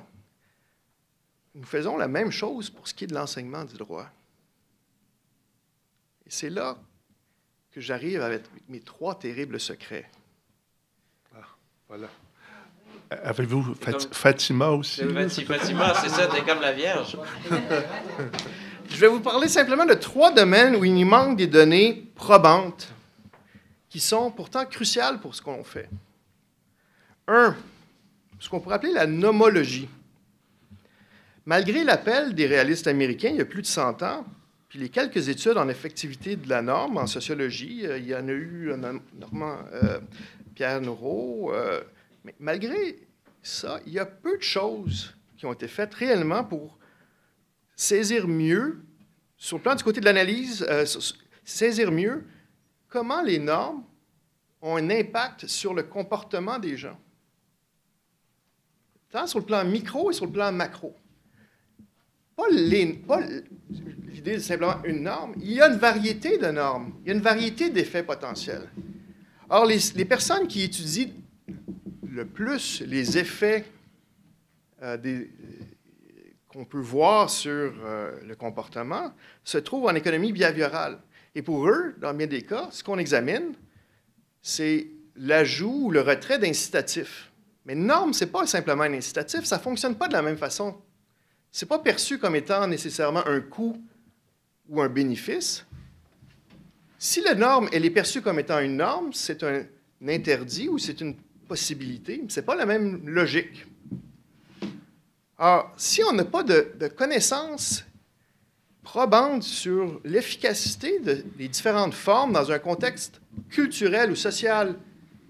nous faisons la même chose pour ce qui est de l'enseignement du droit. Et c'est là que j'arrive avec mes trois terribles secrets. Ah, voilà. Avez-vous Fatima aussi? Fatima, c'est ça, t'es comme la Vierge. Je vais vous parler simplement de trois domaines où il nous manque des données probantes qui sont pourtant cruciales pour ce qu'on fait. Un, ce qu'on pourrait appeler la nomologie. Malgré l'appel des réalistes américains il y a plus de 100 ans, les quelques études en effectivité de la norme en sociologie, euh, il y en a eu Normand, euh, Pierre Noureau, euh, mais malgré ça, il y a peu de choses qui ont été faites réellement pour saisir mieux, sur le plan du côté de l'analyse, euh, saisir mieux comment les normes ont un impact sur le comportement des gens, tant sur le plan micro et sur le plan macro. Pas l'idée de simplement une norme, il y a une variété de normes, il y a une variété d'effets potentiels. Or, les, personnes qui étudient le plus les effets euh, qu'on peut voir sur euh, le comportement se trouvent en économie behaviorale. Et pour eux, dans bien des cas, ce qu'on examine, c'est l'ajout ou le retrait d'incitatifs. Mais norme, ce n'est pas simplement un incitatif, ça ne fonctionne pas de la même façon. Ce n'est pas perçu comme étant nécessairement un coût ou un bénéfice. Si la norme, elle est perçue comme étant une norme, c'est un interdit ou c'est une possibilité, ce n'est pas la même logique. Alors, si on n'a pas de, connaissances probantes sur l'efficacité des différentes formes dans un contexte culturel ou social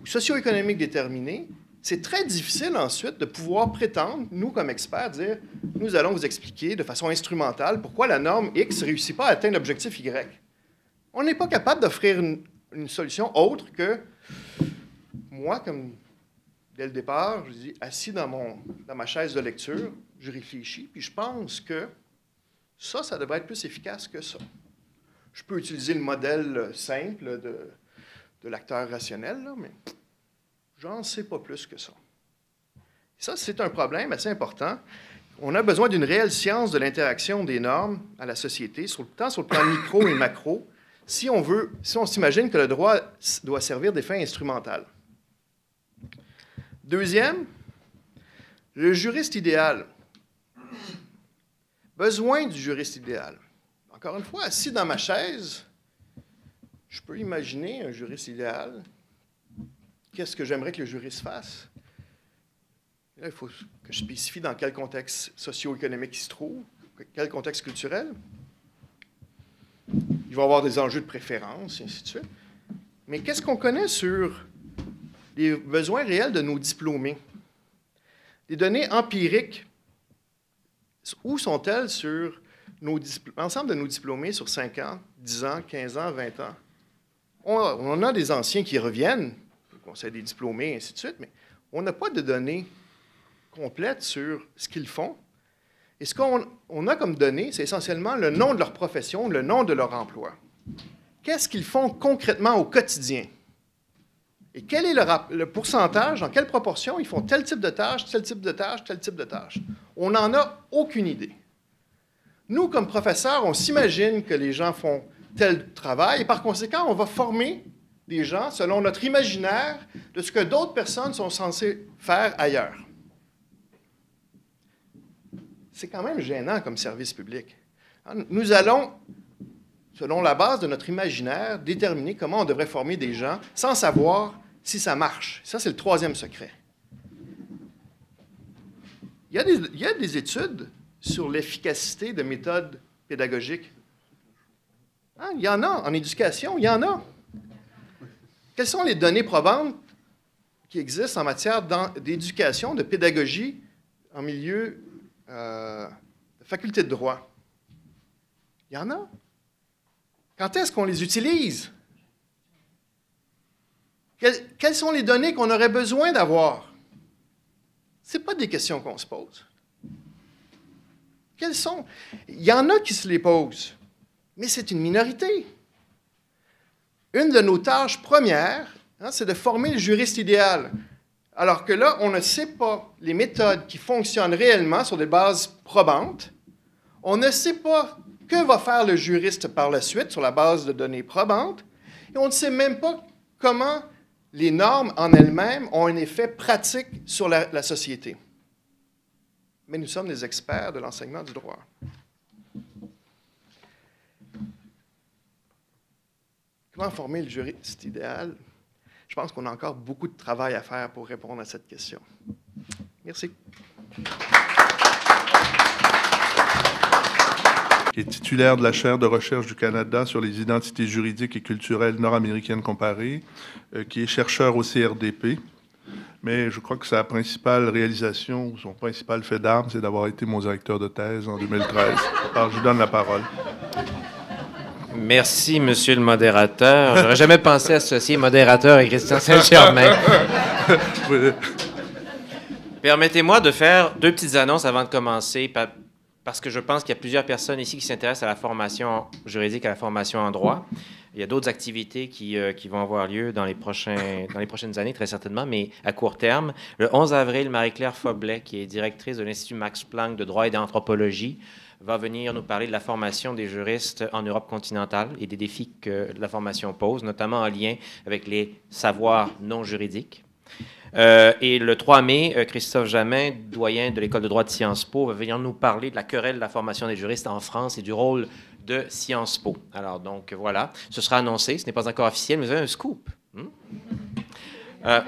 ou socio-économique déterminé, c'est très difficile ensuite de pouvoir prétendre, nous comme experts, dire nous allons vous expliquer de façon instrumentale pourquoi la norme X ne réussit pas à atteindre l'objectif Y. On n'est pas capable d'offrir une, une, solution autre que moi, comme dès le départ, je dis assis dans, mon, dans ma chaise de lecture, je réfléchis, puis je pense que ça, ça devrait être plus efficace que ça. Je peux utiliser le modèle simple de, de l'acteur rationnel, là, mais J'en sais pas plus que ça. Ça, c'est un problème assez important. On a besoin d'une réelle science de l'interaction des normes à la société, sur, tant sur le plan micro et macro, si on veut, si on s'imagine que le droit doit servir des fins instrumentales. Deuxième, le juriste idéal. Besoin du juriste idéal. Encore une fois, assis dans ma chaise, je peux imaginer un juriste idéal qu'est-ce que j'aimerais que le juriste fasse? il faut que je spécifie dans quel contexte socio-économique il se trouve, quel contexte culturel. Il va y avoir des enjeux de préférence, et ainsi de suite. Mais qu'est-ce qu'on connaît sur les besoins réels de nos diplômés? Les données empiriques, où sont-elles sur l'ensemble de nos diplômés sur 5 ans, 10 ans, 15 ans, 20 ans? on a des anciens qui reviennent, conseil des diplômés, et ainsi de suite, mais on n'a pas de données complètes sur ce qu'ils font. Et ce qu'on a comme données, c'est essentiellement le nom de leur profession, le nom de leur emploi. Qu'est-ce qu'ils font concrètement au quotidien? Et quel est le, le, pourcentage, en quelle proportion ils font tel type de tâche, tel type de tâche, tel type de tâche? On n'en a aucune idée. Nous, comme professeurs, on s'imagine que les gens font tel travail et par conséquent, on va former des gens selon notre imaginaire de ce que d'autres personnes sont censées faire ailleurs. C'est quand même gênant comme service public. Hein, nous allons, selon la base de notre imaginaire, déterminer comment on devrait former des gens sans savoir si ça marche. Ça, c'est le troisième secret. Il y a des, études sur l'efficacité de méthodes pédagogiques. Hein, il y en a en éducation, il y en a. Quelles sont les données probantes qui existent en matière d'éducation, de pédagogie en milieu euh, de faculté de droit? Il y en a. Quand est-ce qu'on les utilise? Quelles, sont les données qu'on aurait besoin d'avoir? Ce pas des questions qu'on se pose. Quelles sont? Il y en a qui se les posent, mais c'est une minorité une de nos tâches premières, hein, c'est de former le juriste idéal. Alors que là, on ne sait pas les méthodes qui fonctionnent réellement sur des bases probantes. On ne sait pas que va faire le juriste par la suite sur la base de données probantes. Et on ne sait même pas comment les normes en elles-mêmes ont un effet pratique sur la, la société. Mais nous sommes des experts de l'enseignement du droit. Comment former le juriste idéal? Je pense qu'on a encore beaucoup de travail à faire pour répondre à cette question. Merci. Qui est titulaire de la chaire de recherche du Canada sur les identités juridiques et culturelles nord-américaines comparées, euh, qui est chercheur au CRDP, mais je crois que sa principale réalisation, son principal fait d'armes, c'est d'avoir été mon directeur de thèse en 2013. Alors, je vous donne la parole. Merci, monsieur le modérateur. J'aurais jamais pensé associer modérateur et Christian Saint-Germain. Permettez-moi de faire deux petites annonces avant de commencer, parce que je pense qu'il y a plusieurs personnes ici qui s'intéressent à la formation juridique, à la formation en droit. Il y a d'autres activités qui, euh, vont avoir lieu dans les, dans les prochaines années, très certainement, mais à court terme. Le 11 avril, Marie-Claire Foblet, qui est directrice de l'Institut Max Planck de droit et d'anthropologie, va venir nous parler de la formation des juristes en Europe continentale et des défis que la formation pose, notamment en lien avec les savoirs non juridiques. Euh, et le 3 mai, euh, Christophe Jamin, doyen de l'École de droit de Sciences Po, va venir nous parler de la querelle de la formation des juristes en France et du rôle de Sciences Po. Alors, donc, voilà, ce sera annoncé, ce n'est pas encore officiel, mais vous avez un scoop. Hmm? Euh,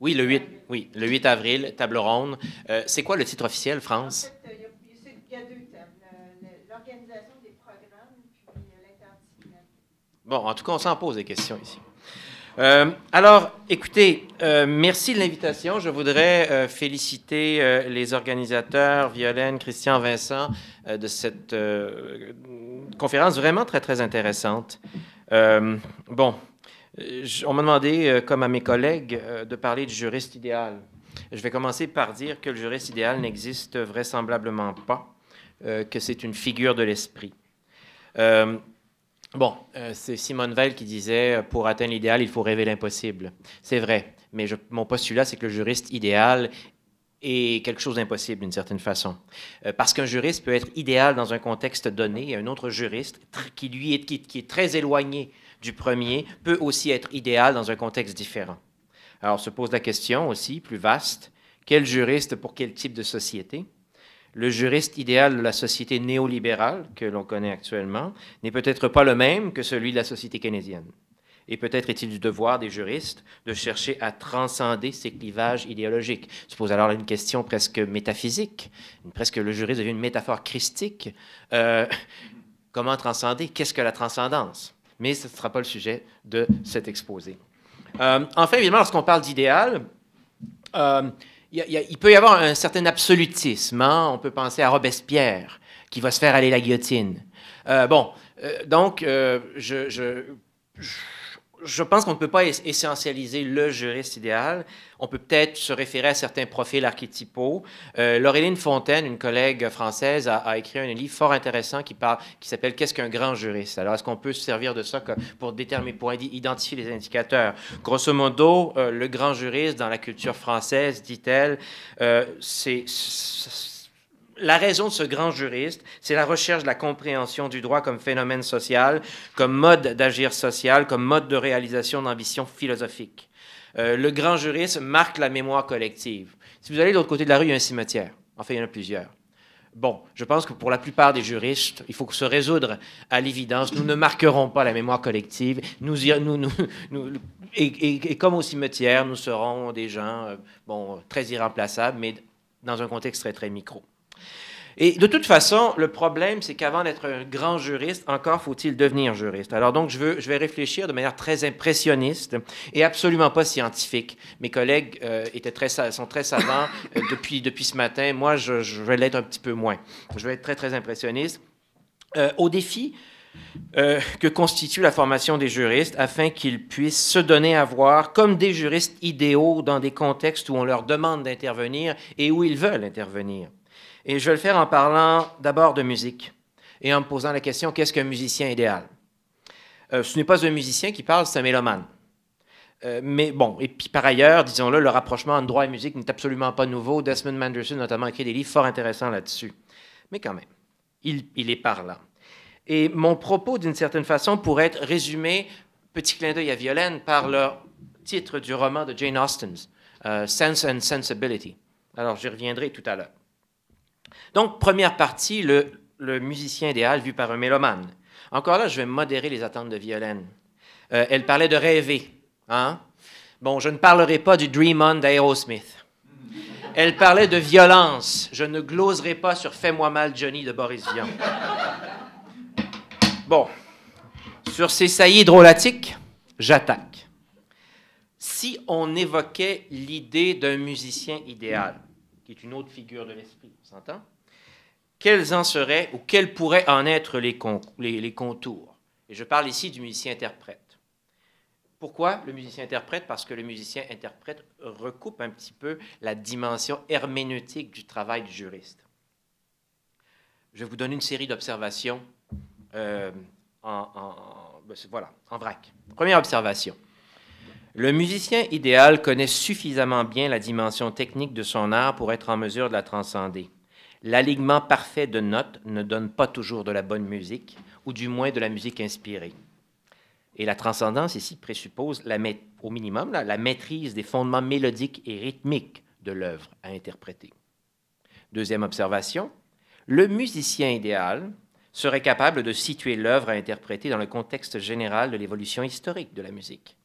oui, le 8, oui, le 8 avril, table ronde. c'est quoi le titre officiel, France? Bon, en tout cas, on s'en pose des questions ici. Euh, alors, écoutez, euh, merci de l'invitation. Je voudrais euh, féliciter les organisateurs, Violaine, Christian, Vincent, de cette conférence vraiment très, très intéressante. bon, on m'a demandé, comme à mes collègues, de parler du juriste idéal. Je vais commencer par dire que le juriste idéal n'existe vraisemblablement pas, que c'est une figure de l'esprit. Bon, euh, c'est Simone Veil qui disait pour atteindre l'idéal, il faut rêver l'impossible. C'est vrai, mais mon postulat, c'est que le juriste idéal est quelque chose d'impossible d'une certaine façon. Euh, parce qu'un juriste peut être idéal dans un contexte donné, et un autre juriste qui lui est, qui est très éloigné du premier peut aussi être idéal dans un contexte différent. Alors se pose la question aussi, plus vaste, quel juriste pour quel type de société le juriste idéal de la société néolibérale que l'on connaît actuellement n'est peut-être pas le même que celui de la société keynésienne. Et peut-être est-il du devoir des juristes de chercher à transcender ces clivages idéologiques. Se pose alors une question presque métaphysique, presque le juriste devient une métaphore christique. Euh, comment transcender? Qu'est-ce que la transcendance? Mais ce ne sera pas le sujet de cet exposé. Euh, enfin, évidemment, lorsqu'on parle d'idéal, euh, il, peut y avoir un certain absolutisme. Hein. On peut penser à Robespierre, qui va se faire aller la guillotine. Euh, bon, euh, donc, euh, je, je, je pense qu'on ne peut pas essentialiser le juriste idéal. On peut peut-être se référer à certains profils archétypaux. Euh, Laureline Fontaine, une collègue française, a, écrit un livre fort intéressant qui, s'appelle Qu'est-ce qu'un grand juriste? Alors, est-ce qu'on peut se servir de ça pour déterminer, pour identifier les indicateurs? Grosso modo, euh, le grand juriste dans la culture française, dit-elle, euh, c'est la raison de ce grand juriste, c'est la recherche de la compréhension du droit comme phénomène social, comme mode d'agir social, comme mode de réalisation d'ambition philosophique. Euh, le grand juriste marque la mémoire collective. Si vous allez de l'autre côté de la rue, il y a un cimetière. Enfin, il y en a plusieurs. Bon, je pense que pour la plupart des juristes, il faut se résoudre à l'évidence. Nous ne marquerons pas la mémoire collective. Nous, nous, et, comme au cimetière, nous serons des gens euh, bon, très irremplaçables, mais dans un contexte très, très micro. Et de toute façon, le problème, c'est qu'avant d'être un grand juriste, encore faut-il devenir juriste. Alors donc, je, veux, je vais réfléchir de manière très impressionniste et absolument pas scientifique. Mes collègues euh, étaient très, sont très savants euh, depuis, depuis ce matin. Moi, je, vais l'être un petit peu moins. Je vais être très, très impressionniste. Euh, au défi que constitue la formation des juristes afin qu'ils puissent se donner à voir comme des juristes idéaux dans des contextes où on leur demande d'intervenir et où ils veulent intervenir. Et je vais le faire en parlant d'abord de musique et en me posant la question qu'est-ce qu'un musicien idéal? Euh, Ce n'est pas un musicien qui parle, c'est un mélomane. Euh, mais bon, et puis par ailleurs, disons-le, le rapprochement entre droit et musique n'est absolument pas nouveau. Desmond Manderson a notamment écrit des livres fort intéressants là-dessus. Mais quand même, il, il est parlant. Et mon propos, d'une certaine façon, pourrait être résumé, petit clin d'œil à Violaine, par le titre du roman de Jane Austen, euh, Sense and Sensibility. Alors, j'y reviendrai tout à l'heure. Donc, première partie, le, musicien idéal vu par un mélomane. Encore là, je vais modérer les attentes de Violaine. Euh, elle parlait de rêver. Hein? Bon, je ne parlerai pas du Dream On d'Aerosmith. Elle parlait de violence. Je ne gloserai pas sur Fais-moi mal, Johnny de Boris Vian. Bon, sur ces saillies drôlatiques, j'attaque. si on évoquait l'idée d'un musicien idéal, qui est une autre figure de l'esprit, on s'entend? Quels en seraient ou quels pourraient en être les, contours Et je parle ici du musicien-interprète. Pourquoi le musicien-interprète Parce que le musicien-interprète recoupe un petit peu la dimension herméneutique du travail du juriste. Je vais vous donner une série d'observations euh, en, ben, voilà, en vrac. Première observation. Le musicien idéal connaît suffisamment bien la dimension technique de son art pour être en mesure de la transcender. L'alignement parfait de notes ne donne pas toujours de la bonne musique, ou du moins de la musique inspirée. Et la transcendance ici présuppose au minimum la maîtrise des fondements mélodiques et rythmiques de l'œuvre à interpréter. Deuxième observation, le musicien idéal serait capable de situer l'œuvre à interpréter dans le contexte général de l'évolution historique de la musique.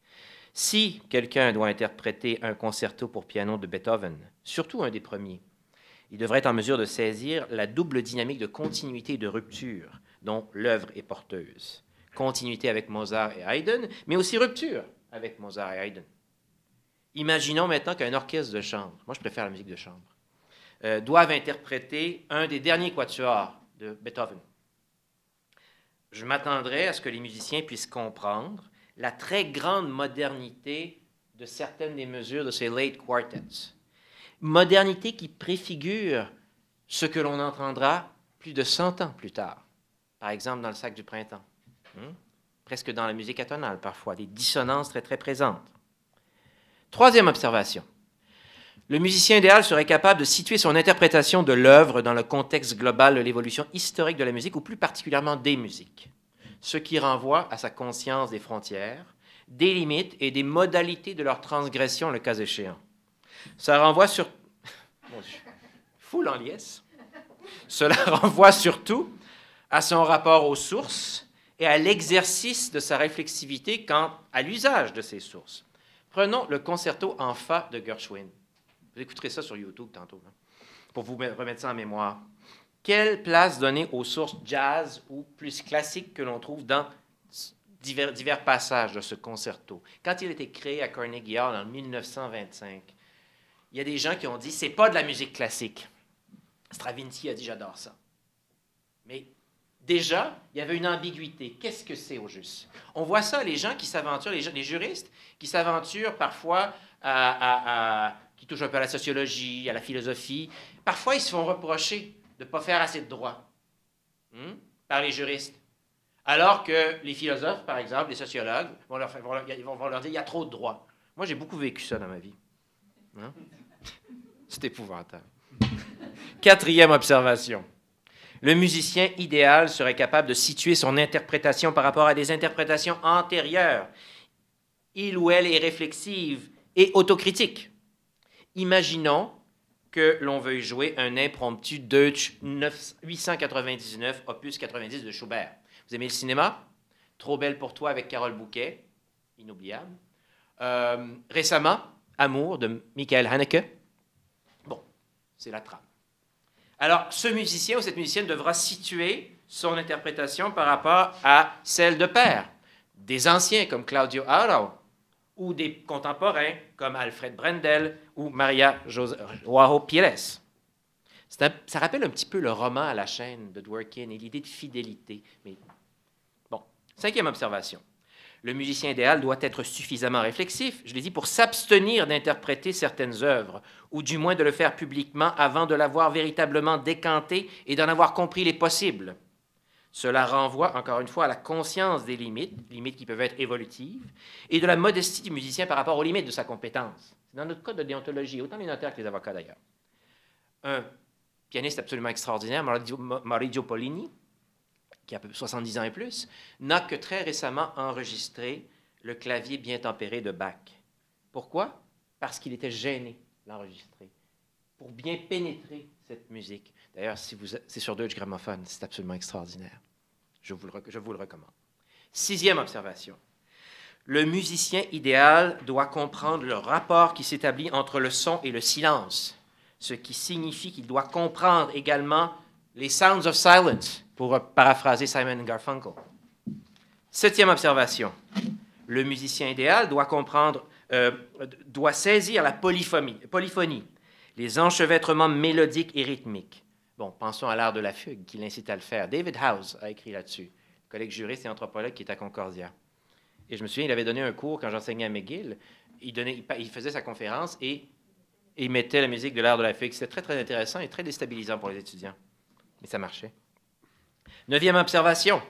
Si quelqu'un doit interpréter un concerto pour piano de Beethoven, surtout un des premiers, il devrait être en mesure de saisir la double dynamique de continuité et de rupture dont l'œuvre est porteuse continuité avec Mozart et Haydn, mais aussi rupture avec Mozart et Haydn. Imaginons maintenant qu'un orchestre de chambre, moi je préfère la musique de chambre, euh, doivent interpréter un des derniers quatuors de Beethoven. Je m'attendrais à ce que les musiciens puissent comprendre la très grande modernité de certaines des mesures de ces late quartets. Modernité qui préfigure ce que l'on entendra plus de 100 ans plus tard, par exemple dans le sac du printemps. Hmm? presque dans la musique atonale parfois, des dissonances très très présentes. Troisième observation. Le musicien idéal serait capable de situer son interprétation de l'œuvre dans le contexte global de l'évolution historique de la musique, ou plus particulièrement des musiques, ce qui renvoie à sa conscience des frontières, des limites et des modalités de leur transgression, le cas échéant. Ça renvoie sur... Foule en liesse. Cela renvoie surtout à son rapport aux sources et à l'exercice de sa réflexivité quant à l'usage de ces sources. Prenons le concerto en Fa de Gershwin. Vous écouterez ça sur YouTube tantôt, hein, pour vous remettre ça en mémoire. Quelle place donner aux sources jazz ou plus classiques que l'on trouve dans divers, divers, passages de ce concerto? Quand il a été créé à Carnegie Hall en 1925, il y a des gens qui ont dit c'est pas de la musique classique. Stravinsky a dit j'adore ça. Mais déjà, il y avait une ambiguïté. Qu'est-ce que c'est au juste? On voit ça, les gens qui s'aventurent, les, juristes qui s'aventurent parfois à, qui touchent un peu à la sociologie, à la philosophie. Parfois, ils se font reprocher de ne pas faire assez de droit hmm, par les juristes. Alors que les philosophes, par exemple, les sociologues, vont leur, dire il y a trop de droit. Moi, j'ai beaucoup vécu ça dans ma vie. Hein? C'est épouvantable. Quatrième observation. Le musicien idéal serait capable de situer son interprétation par rapport à des interprétations antérieures. Il ou elle est réflexive et autocritique. Imaginons que l'on veuille jouer un impromptu Deutsch 899, opus 90 de Schubert. Vous aimez le cinéma? Trop belle pour toi avec Carole Bouquet, inoubliable. Euh, récemment, Amour de Michael Haneke. C'est la trame. Alors, ce musicien ou cette musicienne devra situer son interprétation par rapport à celle de père, des anciens comme Claudio Arau, ou des contemporains comme Alfred Brendel ou Maria Joao Pires. ça rappelle un petit peu le roman à la chaîne de Dworkin et l'idée de fidélité. Mais bon, cinquième observation. Le musicien idéal doit être suffisamment réflexif, je l'ai dit, pour s'abstenir d'interpréter certaines œuvres, ou du moins de le faire publiquement avant de l'avoir véritablement décanté et d'en avoir compris les possibles. Cela renvoie encore une fois à la conscience des limites, limites qui peuvent être évolutives, et de la modestie du musicien par rapport aux limites de sa compétence. C'est dans notre code de déontologie, autant les notaires que les avocats d'ailleurs. Un pianiste absolument extraordinaire, Maurizio Polini, qui a 70 ans et plus, n'a que très récemment enregistré le clavier bien tempéré de Bach. Pourquoi? Parce qu'il était gêné l'enregistrer, pour bien pénétrer cette musique. D'ailleurs, si c'est sur Deutsche Grammophon, c'est absolument extraordinaire. Je vous, le, je vous le recommande. Sixième observation. Le musicien idéal doit comprendre le rapport qui s'établit entre le son et le silence, ce qui signifie qu'il doit comprendre également les sounds of silence, pour paraphraser Simon Garfunkel. Septième observation. Le musicien idéal doit comprendre, euh, doit saisir la polyphonie, les enchevêtrements mélodiques et rythmiques. Bon, pensons à l'art de la fugue qui l'incite à le faire. David House a écrit là-dessus, collègue juriste et anthropologue qui est à Concordia. Et je me souviens, il avait donné un cours quand j'enseignais à McGill. Il faisait sa conférence et il mettait la musique de l'art de la fugue. C'était très, très intéressant et très déstabilisant pour les étudiants. Mais ça marchait. Neuvième observation.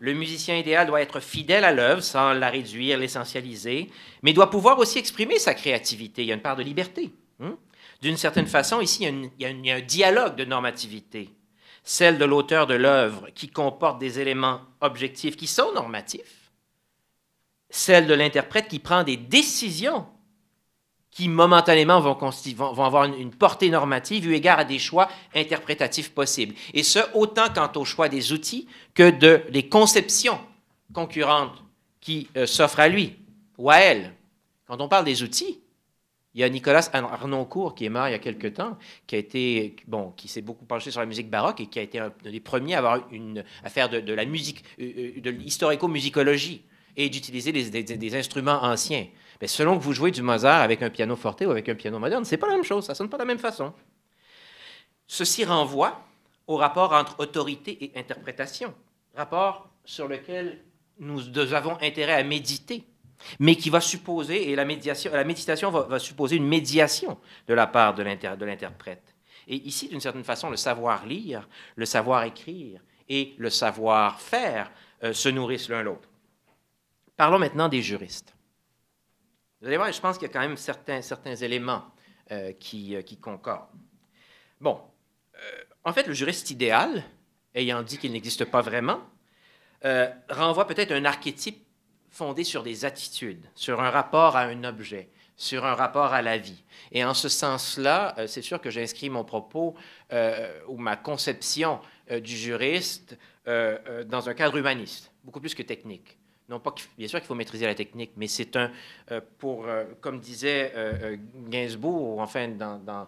Le musicien idéal doit être fidèle à l'œuvre sans la réduire, l'essentialiser, mais doit pouvoir aussi exprimer sa créativité. Il y a une part de liberté. Hein? D'une certaine façon, ici, il y, a un dialogue de normativité. Celle de l'auteur de l'œuvre qui comporte des éléments objectifs qui sont normatifs. Celle de l'interprète qui prend des décisions qui momentanément vont, avoir une, portée normative eu égard à des choix interprétatifs possibles. Et ce, autant quant au choix des outils que de les conceptions concurrentes qui euh, s'offrent à lui ou à elle. Quand on parle des outils, il y a Nicolas Arnoncourt qui est mort il y a quelque temps, qui bon, qui s'est beaucoup penché sur la musique baroque et qui a été un des premiers à avoir une faire de, la musique, euh, euh, de l'historico-musicologie et d'utiliser des, instruments anciens. Mais selon que vous jouez du Mozart avec un piano forte ou avec un piano moderne, c'est pas la même chose, ça sonne pas de la même façon. Ceci renvoie au rapport entre autorité et interprétation, rapport sur lequel nous, avons intérêt à méditer, mais qui va supposer, et la, médiation, la méditation va, supposer une médiation de la part de l'interprète. Et ici, d'une certaine façon, le savoir lire, le savoir écrire et le savoir faire euh, se nourrissent l'un l'autre. Parlons maintenant des juristes. Vous allez voir, je pense qu'il y a quand même certains, éléments euh, qui, euh, qui, concordent. Bon, euh, en fait, le juriste idéal, ayant dit qu'il n'existe pas vraiment, renvoie peut-être un archétype fondé sur des attitudes, sur un rapport à un objet, sur un rapport à la vie. Et en ce sens-là, c'est sûr que j'inscris mon propos ou ma conception du juriste dans un cadre humaniste, beaucoup plus que technique. Non pas bien sûr qu'il faut maîtriser la technique, mais c'est un, euh, pour, euh, comme disait euh, Gainsbourg, enfin dans, dans,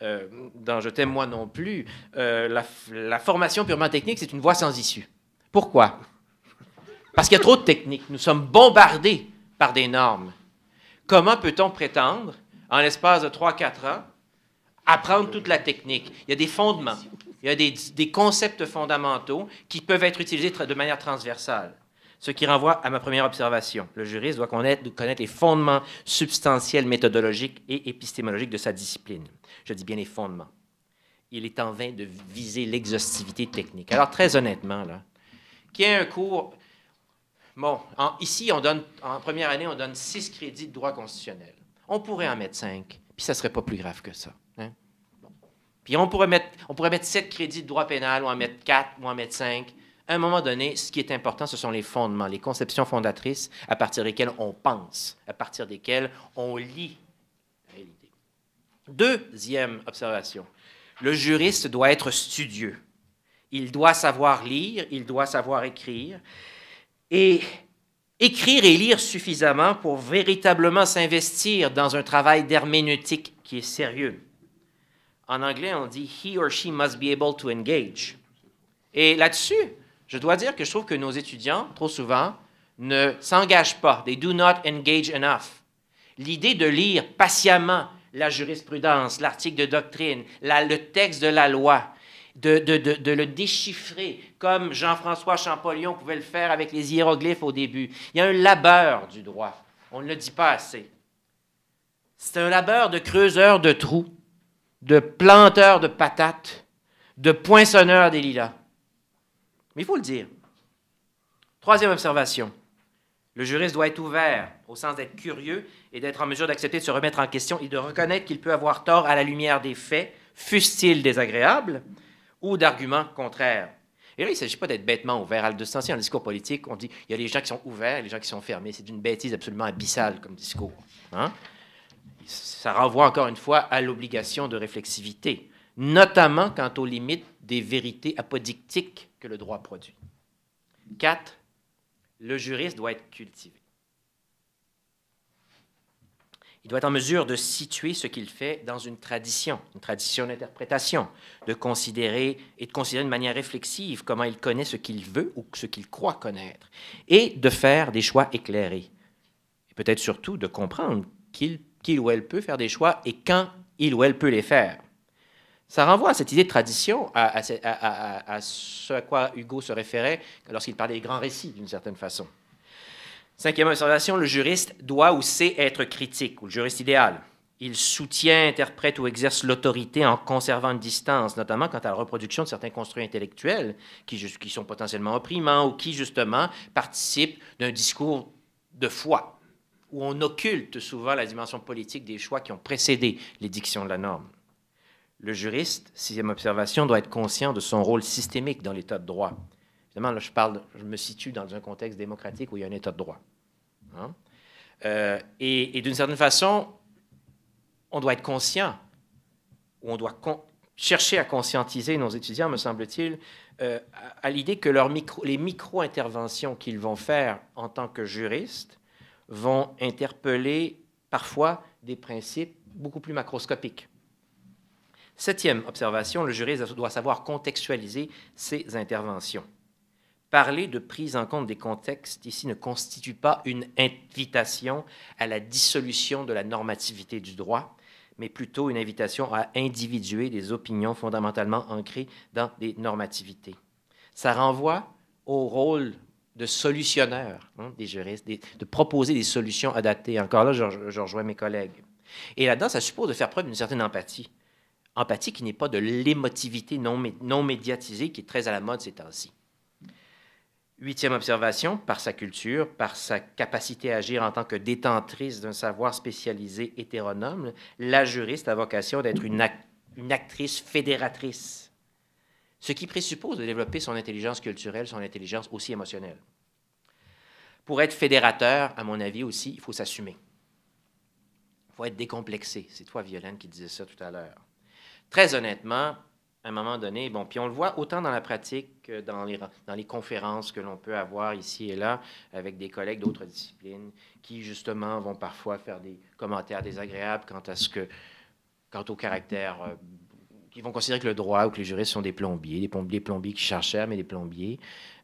dans Je t'aime moi non plus, la, la, formation purement technique, c'est une voie sans issue. Pourquoi? Parce qu'il y a trop de techniques. Nous sommes bombardés par des normes. Comment peut-on prétendre, en l'espace de 3-4 ans, apprendre toute la technique? Il y a des fondements, il y a des, des concepts fondamentaux qui peuvent être utilisés de manière transversale. Ce qui renvoie à ma première observation. Le juriste doit connaître, les fondements substantiels, méthodologiques et épistémologiques de sa discipline. Je dis bien les fondements. Il est en vain de viser l'exhaustivité technique. Alors, très honnêtement, là, qu'il y ait un cours. Bon, ici, en première année, on donne six crédits de droit constitutionnel. On pourrait en mettre cinq, puis ça ne serait pas plus grave que ça. Hein. Puis on pourrait, mettre, on pourrait mettre sept crédits de droit pénal, ou en mettre quatre, ou en mettre cinq à un moment donné, ce qui est important, ce sont les fondements, les conceptions fondatrices à partir desquelles on pense, à partir desquelles on lit la réalité. Deuxième observation, le juriste doit être studieux. Il doit savoir lire, il doit savoir écrire, et écrire et lire suffisamment pour véritablement s'investir dans un travail d'herméneutique qui est sérieux. En anglais, on dit he or she must be able to engage. Et là-dessus, je dois dire que je trouve que nos étudiants, trop souvent, ne s'engagent pas. They do not engage enough. L'idée de lire patiemment la jurisprudence, l'article de doctrine, le texte de la loi, de, le déchiffrer comme Jean-François Champollion pouvait le faire avec les hiéroglyphes au début. Il y a un labeur du droit. On ne le dit pas assez. C'est un labeur de creuseur de trous, de planteur de patates, de poinçonneur des lilas. Il faut le dire. Troisième observation. Le juriste doit être ouvert au sens d'être curieux et d'être en mesure d'accepter de se remettre en question et de reconnaître qu'il peut avoir tort à la lumière des faits, fussent-ils désagréables, ou d'arguments contraires. Et là, il ne s'agit pas d'être bêtement ouvert. À le en discours politique, on dit il y a les gens qui sont ouverts et les gens qui sont fermés. C'est une bêtise absolument abyssale comme discours. Hein? Ça renvoie encore une fois à l'obligation de réflexivité, notamment quant aux limites des vérités apodictiques que le droit produit. Quatre, le juriste doit être cultivé. Il doit être en mesure de situer ce qu'il fait dans une tradition, une tradition d'interprétation, de considérer et de considérer de manière réflexive comment il connaît ce qu'il veut ou ce qu'il croit connaître, et de faire des choix éclairés. Et peut-être surtout de comprendre qu'il ou elle peut faire des choix et quand il ou elle peut les faire. Ça renvoie à cette idée de tradition, à, ce à quoi Hugo se référait lorsqu'il parlait des grands récits, d'une certaine façon. Cinquième observation, le juriste doit ou sait être critique, ou le juriste idéal. Il soutient, interprète ou exerce l'autorité en conservant une distance, notamment quant à la reproduction de certains construits intellectuels qui, qui sont potentiellement opprimants ou qui, justement, participent d'un discours de foi, où on occulte souvent la dimension politique des choix qui ont précédé l'édiction de la norme. Le juriste, sixième observation, doit être conscient de son rôle systémique dans l'état de droit. Évidemment, là, je, me situe dans un contexte démocratique où il y a un état de droit. Hein. Euh, et, d'une certaine façon, on doit être conscient, ou on doit chercher à conscientiser nos étudiants, me semble-t-il, euh, à, l'idée que les micro-interventions qu'ils vont faire en tant que juristes vont interpeller parfois des principes beaucoup plus macroscopiques. Septième observation, le juriste doit savoir contextualiser ses interventions. Parler de prise en compte des contextes ici ne constitue pas une invitation à la dissolution de la normativité du droit, mais plutôt une invitation à individuer des opinions fondamentalement ancrées dans des normativités. Ça renvoie au rôle de solutionneur hein, des juristes, de proposer des solutions adaptées. Encore là, je, je rejoins mes collègues. Et là-dedans, ça suppose de faire preuve d'une certaine empathie. Empathie qui n'est pas de l'émotivité non, médiatisée qui est très à la mode ces temps-ci. Huitième observation, par sa culture, par sa capacité à agir en tant que détentrice d'un savoir spécialisé hétéronome, la juriste a vocation d'être une, une, actrice fédératrice, ce qui présuppose de développer son intelligence culturelle, son intelligence aussi émotionnelle. Pour être fédérateur, à mon avis aussi, il faut s'assumer. Il faut être décomplexé. C'est toi, Violaine, qui disais ça tout à l'heure. Très honnêtement, à un moment donné, bon, puis on le voit autant dans la pratique que dans les, conférences que l'on peut avoir ici et là avec des collègues d'autres disciplines qui, justement, vont parfois faire des commentaires désagréables quant à ce que, quant au caractère, euh, qui vont considérer que le droit ou que les juristes sont des plombiers, des plombiers, plombiers qui cherchent mais des plombiers.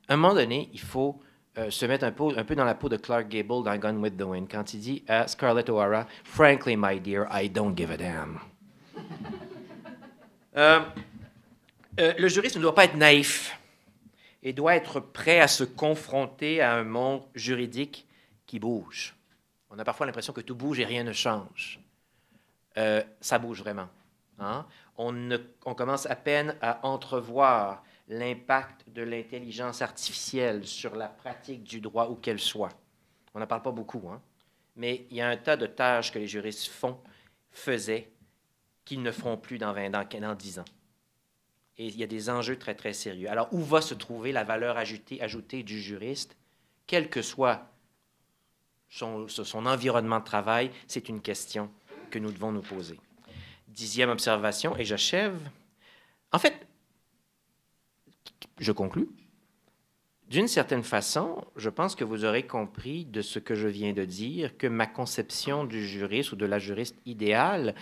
À un moment donné, il faut euh, se mettre un peu, un peu dans la peau de Clark Gable dans Gun with the Wind quand il dit à Scarlett O'Hara, Frankly, my dear, I don't give a damn. Euh, euh, le juriste ne doit pas être naïf et doit être prêt à se confronter à un monde juridique qui bouge. On a parfois l'impression que tout bouge et rien ne change. Euh, ça bouge vraiment. Hein? On, commence à peine à entrevoir l'impact de l'intelligence artificielle sur la pratique du droit où qu'elle soit. On n'en parle pas beaucoup, hein? mais il y a un tas de tâches que les juristes font, faisaient, qu'ils ne feront plus dans 20 ans, dans 10 ans. Et il y a des enjeux très, très sérieux. Alors, où va se trouver la valeur ajoutée, ajoutée du juriste, quel que soit son, son environnement de travail, c'est une question que nous devons nous poser. Dixième observation, et j'achève. En fait, je conclus. D'une certaine façon, je pense que vous aurez compris de ce que je viens de dire que ma conception du juriste ou de la juriste idéale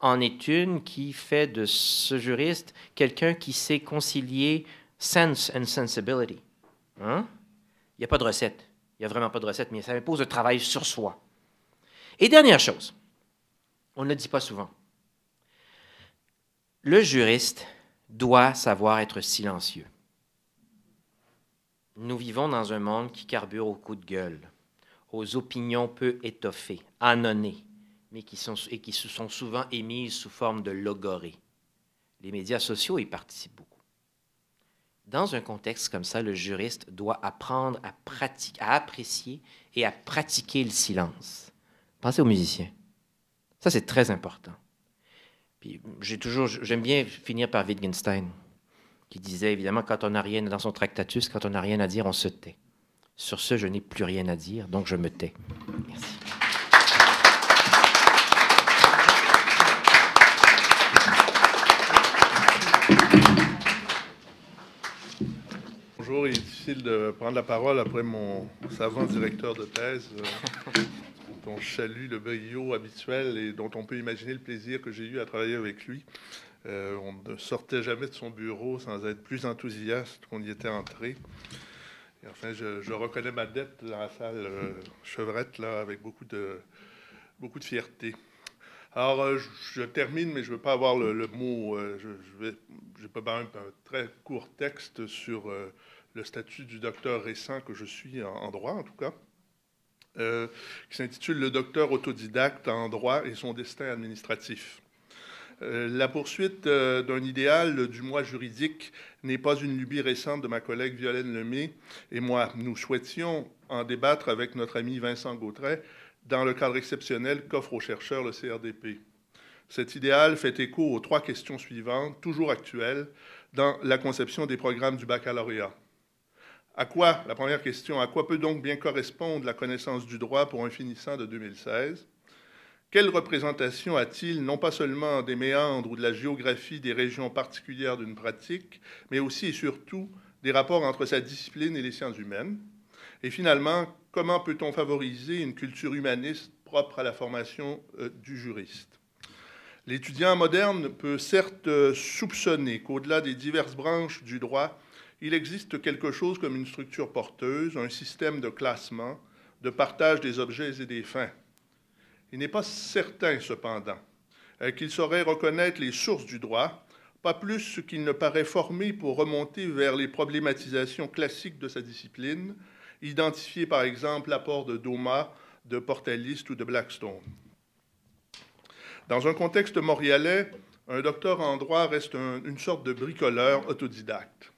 en est une qui fait de ce juriste quelqu'un qui sait concilier sense and sensibility. Hein? Il n'y a pas de recette. Il n'y a vraiment pas de recette, mais ça impose le travail sur soi. Et dernière chose, on ne le dit pas souvent. Le juriste doit savoir être silencieux. Nous vivons dans un monde qui carbure au coup de gueule, aux opinions peu étoffées, annonnées, mais qui sont, et qui se sont souvent émises sous forme de logorées. Les médias sociaux y participent beaucoup. Dans un contexte comme ça, le juriste doit apprendre à, apprécier et à pratiquer le silence. Pensez aux musiciens. Ça, c'est très important. Puis, j'ai toujours, j'aime bien finir par Wittgenstein, qui disait évidemment, quand on n'a rien dans son tractatus, quand on n'a rien à dire, on se tait. Sur ce, je n'ai plus rien à dire, donc je me tais. Merci. Il est difficile de prendre la parole après mon savant directeur de thèse. Euh, son chalut, le brio habituel et dont on peut imaginer le plaisir que j'ai eu à travailler avec lui. Euh, on ne sortait jamais de son bureau sans être plus enthousiaste qu'on y était entré. Et enfin, je, reconnais ma dette dans la salle euh, chevrette, là, avec beaucoup de, beaucoup de fierté. Alors, je, termine, mais je ne veux pas avoir le, mot. je, je, vais, je peux un, un, très court texte sur le statut du docteur récent que je suis en, droit, en tout cas, qui s'intitule Le docteur autodidacte en droit et son destin administratif. Euh, la poursuite euh, d'un idéal du moi juridique n'est pas une lubie récente de ma collègue Violaine Lemay et moi. Nous souhaitions en débattre avec notre ami Vincent Gautret dans le cadre exceptionnel qu'offre aux chercheurs le CRDP. Cet idéal fait écho aux trois questions suivantes, toujours actuelles, dans la conception des programmes du baccalauréat. À quoi, la première question, à quoi peut donc bien correspondre la connaissance du droit pour un finissant de 2016 quelle représentation a-t-il non pas seulement des méandres ou de la géographie des régions particulières d'une pratique, mais aussi et surtout des rapports entre sa discipline et les sciences humaines? Et finalement, comment peut-on favoriser une culture humaniste propre à la formation euh, du juriste? L'étudiant moderne peut certes euh, soupçonner qu'au-delà des diverses branches du droit, il existe quelque chose comme une structure porteuse, un système de classement, de partage des objets et des fins. Il n'est pas certain, cependant, euh, qu'il saurait reconnaître les sources du droit, pas plus qu'il ne paraît formé pour remonter vers les problématisations classiques de sa discipline, identifier par exemple l'apport de Doma, de Portaliste ou de Blackstone. Dans un contexte montréalais, un docteur en droit reste une sorte de bricoleur autodidacte.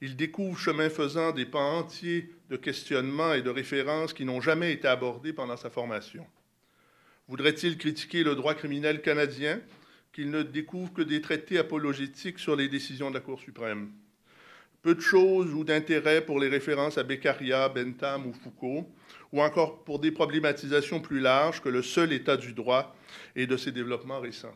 Il découvre chemin faisant des pans entiers de questionnements et de références qui n'ont jamais été abordés pendant sa formation. Voudrait-il critiquer le droit criminel canadien qu'il ne découvre que des traités apologétiques sur les décisions de la Cour suprême? Peu de choses ou d'intérêt pour les références à Beccaria, Bentham ou Foucault, ou encore pour des problématisations plus larges que le seul état du droit et de ses développements récents.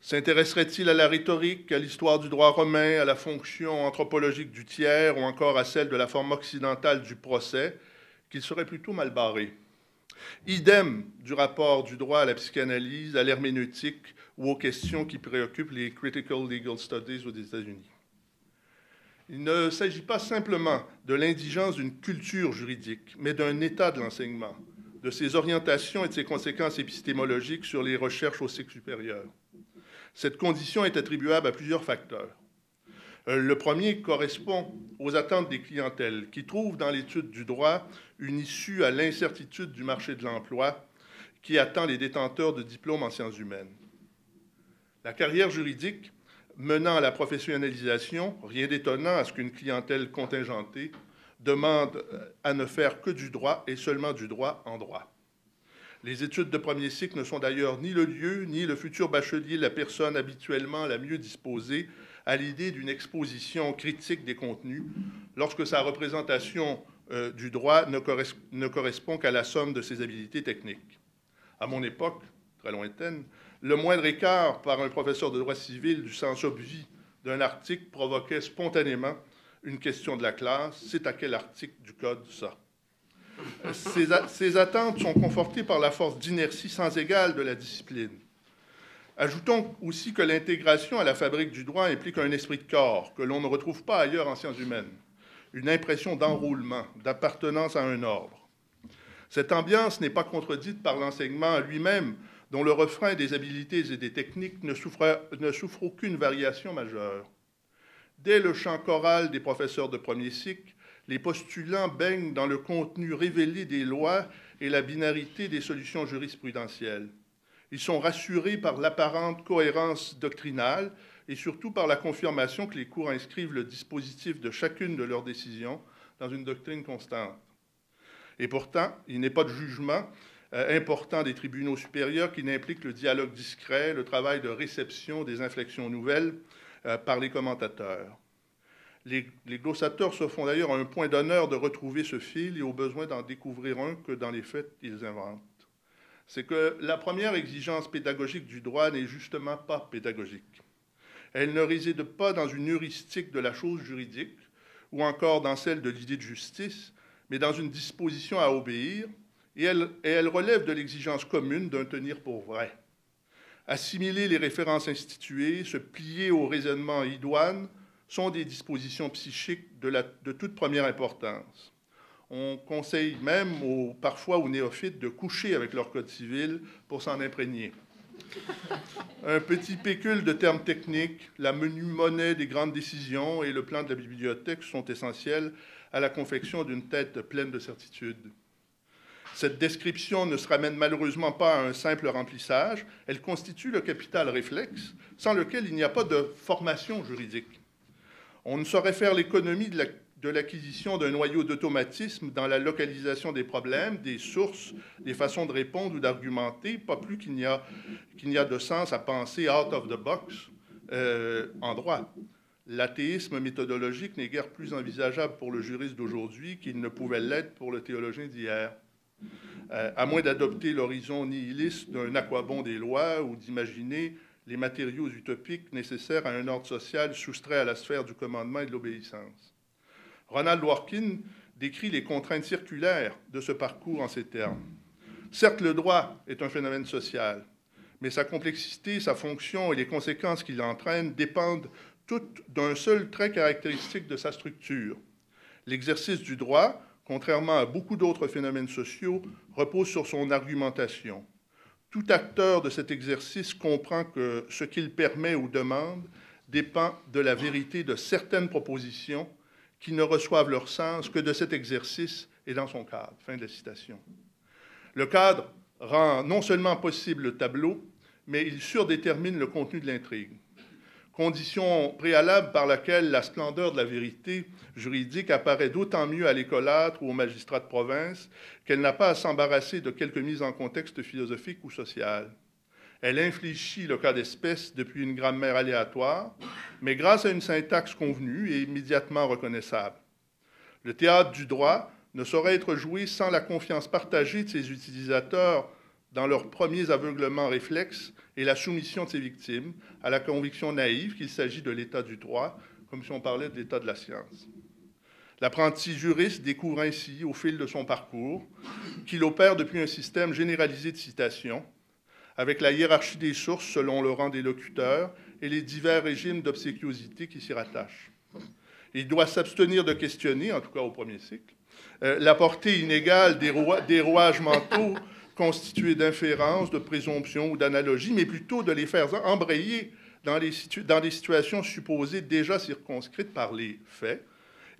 S'intéresserait-il à la rhétorique, à l'histoire du droit romain, à la fonction anthropologique du tiers ou encore à celle de la forme occidentale du procès, qu'il serait plutôt mal barré? Idem du rapport du droit à la psychanalyse, à l'herméneutique ou aux questions qui préoccupent les Critical Legal Studies aux États-Unis. Il ne s'agit pas simplement de l'indigence d'une culture juridique, mais d'un état de l'enseignement, de ses orientations et de ses conséquences épistémologiques sur les recherches au cycle supérieur. Cette condition est attribuable à plusieurs facteurs. Euh, le premier correspond aux attentes des clientèles qui trouvent dans l'étude du droit une issue à l'incertitude du marché de l'emploi qui attend les détenteurs de diplômes en sciences humaines. La carrière juridique menant à la professionnalisation, rien d'étonnant à ce qu'une clientèle contingentée demande à ne faire que du droit et seulement du droit en droit. Les études de premier cycle ne sont d'ailleurs ni le lieu, ni le futur bachelier la personne habituellement la mieux disposée à l'idée d'une exposition critique des contenus lorsque sa représentation euh, du droit ne, ne correspond qu'à la somme de ses habilités techniques. À mon époque, très lointaine, le moindre écart par un professeur de droit civil du sens obvi d'un article provoquait spontanément une question de la classe, c'est à quel article du Code ça ces, attentes sont confortées par la force d'inertie sans égale de la discipline. Ajoutons aussi que l'intégration à la fabrique du droit implique un esprit de corps que l'on ne retrouve pas ailleurs en sciences humaines, une impression d'enroulement, d'appartenance à un ordre. Cette ambiance n'est pas contredite par l'enseignement lui-même, dont le refrain des habiletés et des techniques ne souffre, ne souffre aucune variation majeure. Dès le chant choral des professeurs de premier cycle, les postulants baignent dans le contenu révélé des lois et la binarité des solutions jurisprudentielles. Ils sont rassurés par l'apparente cohérence doctrinale et surtout par la confirmation que les cours inscrivent le dispositif de chacune de leurs décisions dans une doctrine constante. Et pourtant, il n'est pas de jugement euh, important des tribunaux supérieurs qui n'implique le dialogue discret, le travail de réception des inflexions nouvelles euh, par les commentateurs. Les, glossateurs se font d'ailleurs un point d'honneur de retrouver ce fil et au besoin d'en découvrir un que dans les faits ils inventent c'est que la première exigence pédagogique du droit n'est justement pas pédagogique. Elle ne réside pas dans une heuristique de la chose juridique ou encore dans celle de l'idée de justice, mais dans une disposition à obéir et elle, et elle relève de l'exigence commune d'un tenir pour vrai. Assimiler les références instituées, se plier au raisonnement idoine sont des dispositions psychiques de, toute première importance. On conseille même parfois aux néophytes de coucher avec leur code civil pour s'en imprégner. Un petit pécule de termes techniques, la menu monnaie des grandes décisions et le plan de la bibliothèque sont essentiels à la confection d'une tête pleine de certitudes. Cette description ne se ramène malheureusement pas à un simple remplissage, elle constitue le capital réflexe sans lequel il n'y a pas de formation juridique. On ne saurait faire l'économie de l'acquisition d'un noyau d'automatisme dans la localisation des problèmes, des sources, des façons de répondre ou d'argumenter, pas plus qu'il n'y a, de sens à penser out of the box euh, en droit. L'athéisme méthodologique n'est guère plus envisageable pour le juriste d'aujourd'hui qu'il ne pouvait l'être pour le théologien d'hier. Euh, à moins d'adopter l'horizon nihiliste d'un aquabon des lois ou d'imaginer les matériaux utopiques nécessaires à un ordre social soustrait à la sphère du commandement et de l'obéissance. Ronald Dworkin décrit les contraintes circulaires de ce parcours en ces termes. Certes, le droit est un phénomène social, mais sa complexité, sa fonction et les conséquences qu'il entraîne dépendent toutes d'un seul trait caractéristique de sa structure. L'exercice du droit, contrairement à beaucoup d'autres phénomènes sociaux, repose sur son argumentation. Tout acteur de cet exercice comprend que ce qu'il permet ou demande dépend de la vérité de certaines propositions qui ne reçoivent leur sens que de cet exercice et dans son cadre. Fin de la citation. Le cadre rend non seulement possible le tableau, mais il surdétermine le contenu de l'intrigue condition préalable par laquelle la splendeur de la vérité juridique apparaît d'autant mieux à l'écolâtre ou au magistrat de province qu'elle n'a pas à s'embarrasser de quelques mises en contexte philosophique ou social. Elle infléchit le cas d'espèce depuis une grammaire aléatoire, mais grâce à une syntaxe convenue et immédiatement reconnaissable. Le théâtre du droit ne saurait être joué sans la confiance partagée de ses utilisateurs dans leurs premiers aveuglements réflexes et la soumission de ses victimes à la conviction naïve qu'il s'agit de l'état du droit, comme si on parlait de l'état de la science. L'apprenti juriste découvre ainsi, au fil de son parcours, qu'il opère depuis un système généralisé de citation, avec la hiérarchie des sources selon le rang des locuteurs et les divers régimes d'obséquiosité qui s'y rattachent. Il doit s'abstenir de questionner, en tout cas au premier cycle, euh, la portée inégale des rouages mentaux constitués d'inférences, de présomptions ou d'analogies, mais plutôt de les faire embrayer dans, les des situations supposées déjà circonscrites par les faits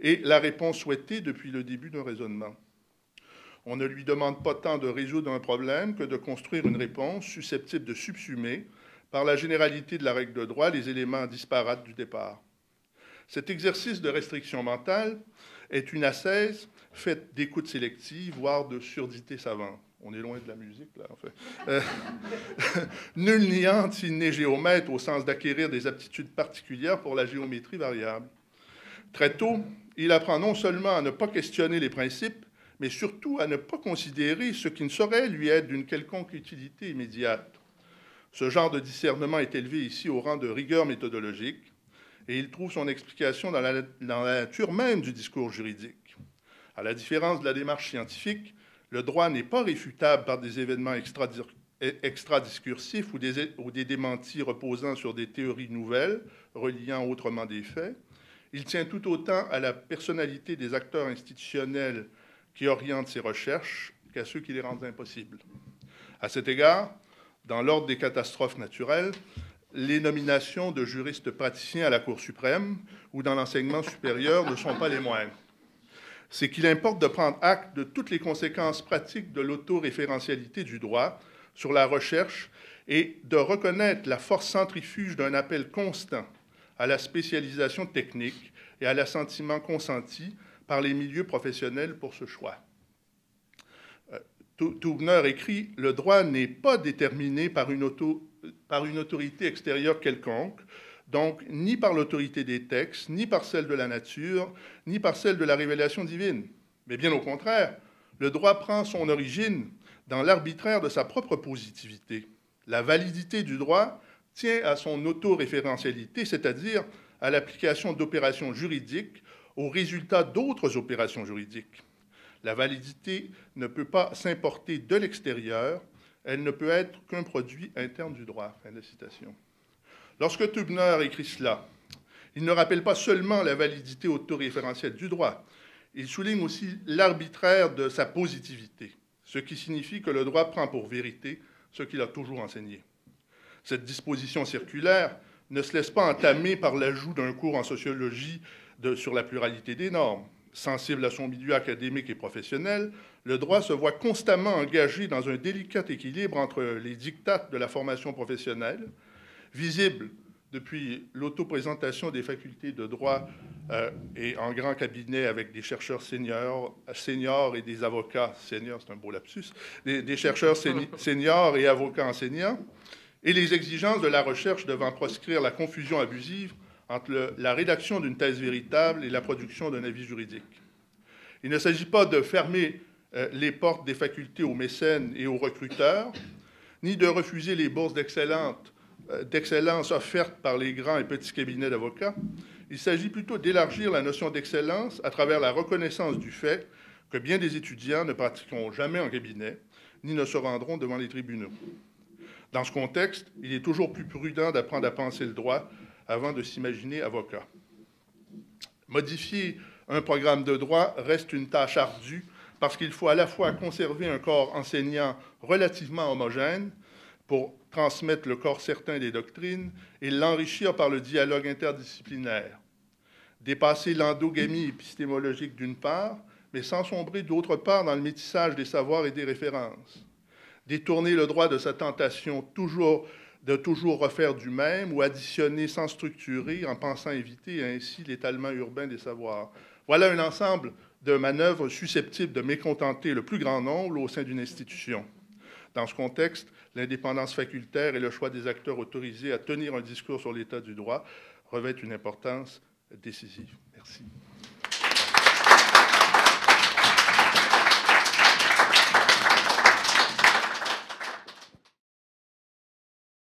et la réponse souhaitée depuis le début d'un raisonnement. On ne lui demande pas tant de résoudre un problème que de construire une réponse susceptible de subsumer, par la généralité de la règle de droit, les éléments disparates du départ. Cet exercice de restriction mentale est une assaise faite d'écoute sélective, voire de surdité savante. On est loin de la musique, là, en fait. Euh, nul entre s'il n'est géomètre au sens d'acquérir des aptitudes particulières pour la géométrie variable. Très tôt, il apprend non seulement à ne pas questionner les principes, mais surtout à ne pas considérer ce qui ne saurait lui être d'une quelconque utilité immédiate. Ce genre de discernement est élevé ici au rang de rigueur méthodologique, et il trouve son explication dans la, dans la nature même du discours juridique. À la différence de la démarche scientifique, le droit n'est pas réfutable par des événements extradiscursifs ou des, ou des démentis reposant sur des théories nouvelles, reliant autrement des faits. Il tient tout autant à la personnalité des acteurs institutionnels qui orientent ces recherches qu'à ceux qui les rendent impossibles. À cet égard, dans l'ordre des catastrophes naturelles, les nominations de juristes praticiens à la Cour suprême ou dans l'enseignement supérieur ne sont pas les moindres c'est qu'il importe de prendre acte de toutes les conséquences pratiques de l'autoréférentialité du droit sur la recherche et de reconnaître la force centrifuge d'un appel constant à la spécialisation technique et à l'assentiment consenti par les milieux professionnels pour ce choix. Euh, Toubner écrit Le droit n'est pas déterminé par une, par une autorité extérieure quelconque, donc ni par l'autorité des textes, ni par celle de la nature, ni par celle de la révélation divine. Mais bien au contraire, le droit prend son origine dans l'arbitraire de sa propre positivité. La validité du droit tient à son autoréférentialité, c'est-à-dire à, l'application d'opérations juridiques aux résultats d'autres opérations juridiques. La validité ne peut pas s'importer de l'extérieur, elle ne peut être qu'un produit interne du droit. Fin de citation. Lorsque Tubner écrit cela, il ne rappelle pas seulement la validité autoréférentielle du droit, il souligne aussi l'arbitraire de sa positivité, ce qui signifie que le droit prend pour vérité ce qu'il a toujours enseigné. Cette disposition circulaire ne se laisse pas entamer par l'ajout d'un cours en sociologie sur la pluralité des normes. Sensible à son milieu académique et professionnel, le droit se voit constamment engagé dans un délicat équilibre entre les dictates de la formation professionnelle, visible depuis l'autoprésentation des facultés de droit euh, et en grand cabinet avec des chercheurs seniors, seniors et des avocats seniors, c'est un beau lapsus, des, chercheurs seniors et avocats enseignants, et les exigences de la recherche devant proscrire la confusion abusive entre la rédaction d'une thèse véritable et la production d'un avis juridique. Il ne s'agit pas de fermer euh, les portes des facultés aux mécènes et aux recruteurs, ni de refuser les bourses euh, d'excellence offertes par les grands et petits cabinets d'avocats. Il s'agit plutôt d'élargir la notion d'excellence à travers la reconnaissance du fait que bien des étudiants ne pratiqueront jamais en cabinet, ni ne se rendront devant les tribunaux. Dans ce contexte, il est toujours plus prudent d'apprendre à penser le droit avant de s'imaginer avocat. Modifier un programme de droit reste une tâche ardue parce qu'il faut à la fois conserver un corps enseignant relativement homogène pour transmettre le corps certain des doctrines et l'enrichir par le dialogue interdisciplinaire. Dépasser l'endogamie épistémologique d'une part, mais sans sombrer d'autre part dans le métissage des savoirs et des références. Détourner le droit de sa tentation toujours de toujours refaire du même ou additionner sans structurer en pensant éviter ainsi l'étalement urbain des savoirs. Voilà un ensemble de manœuvres susceptibles de mécontenter le plus grand nombre au sein d'une institution. Dans ce contexte, l'indépendance facultaire et le choix des acteurs autorisés à tenir un discours sur l'état du droit revêtent une importance décisive. Merci.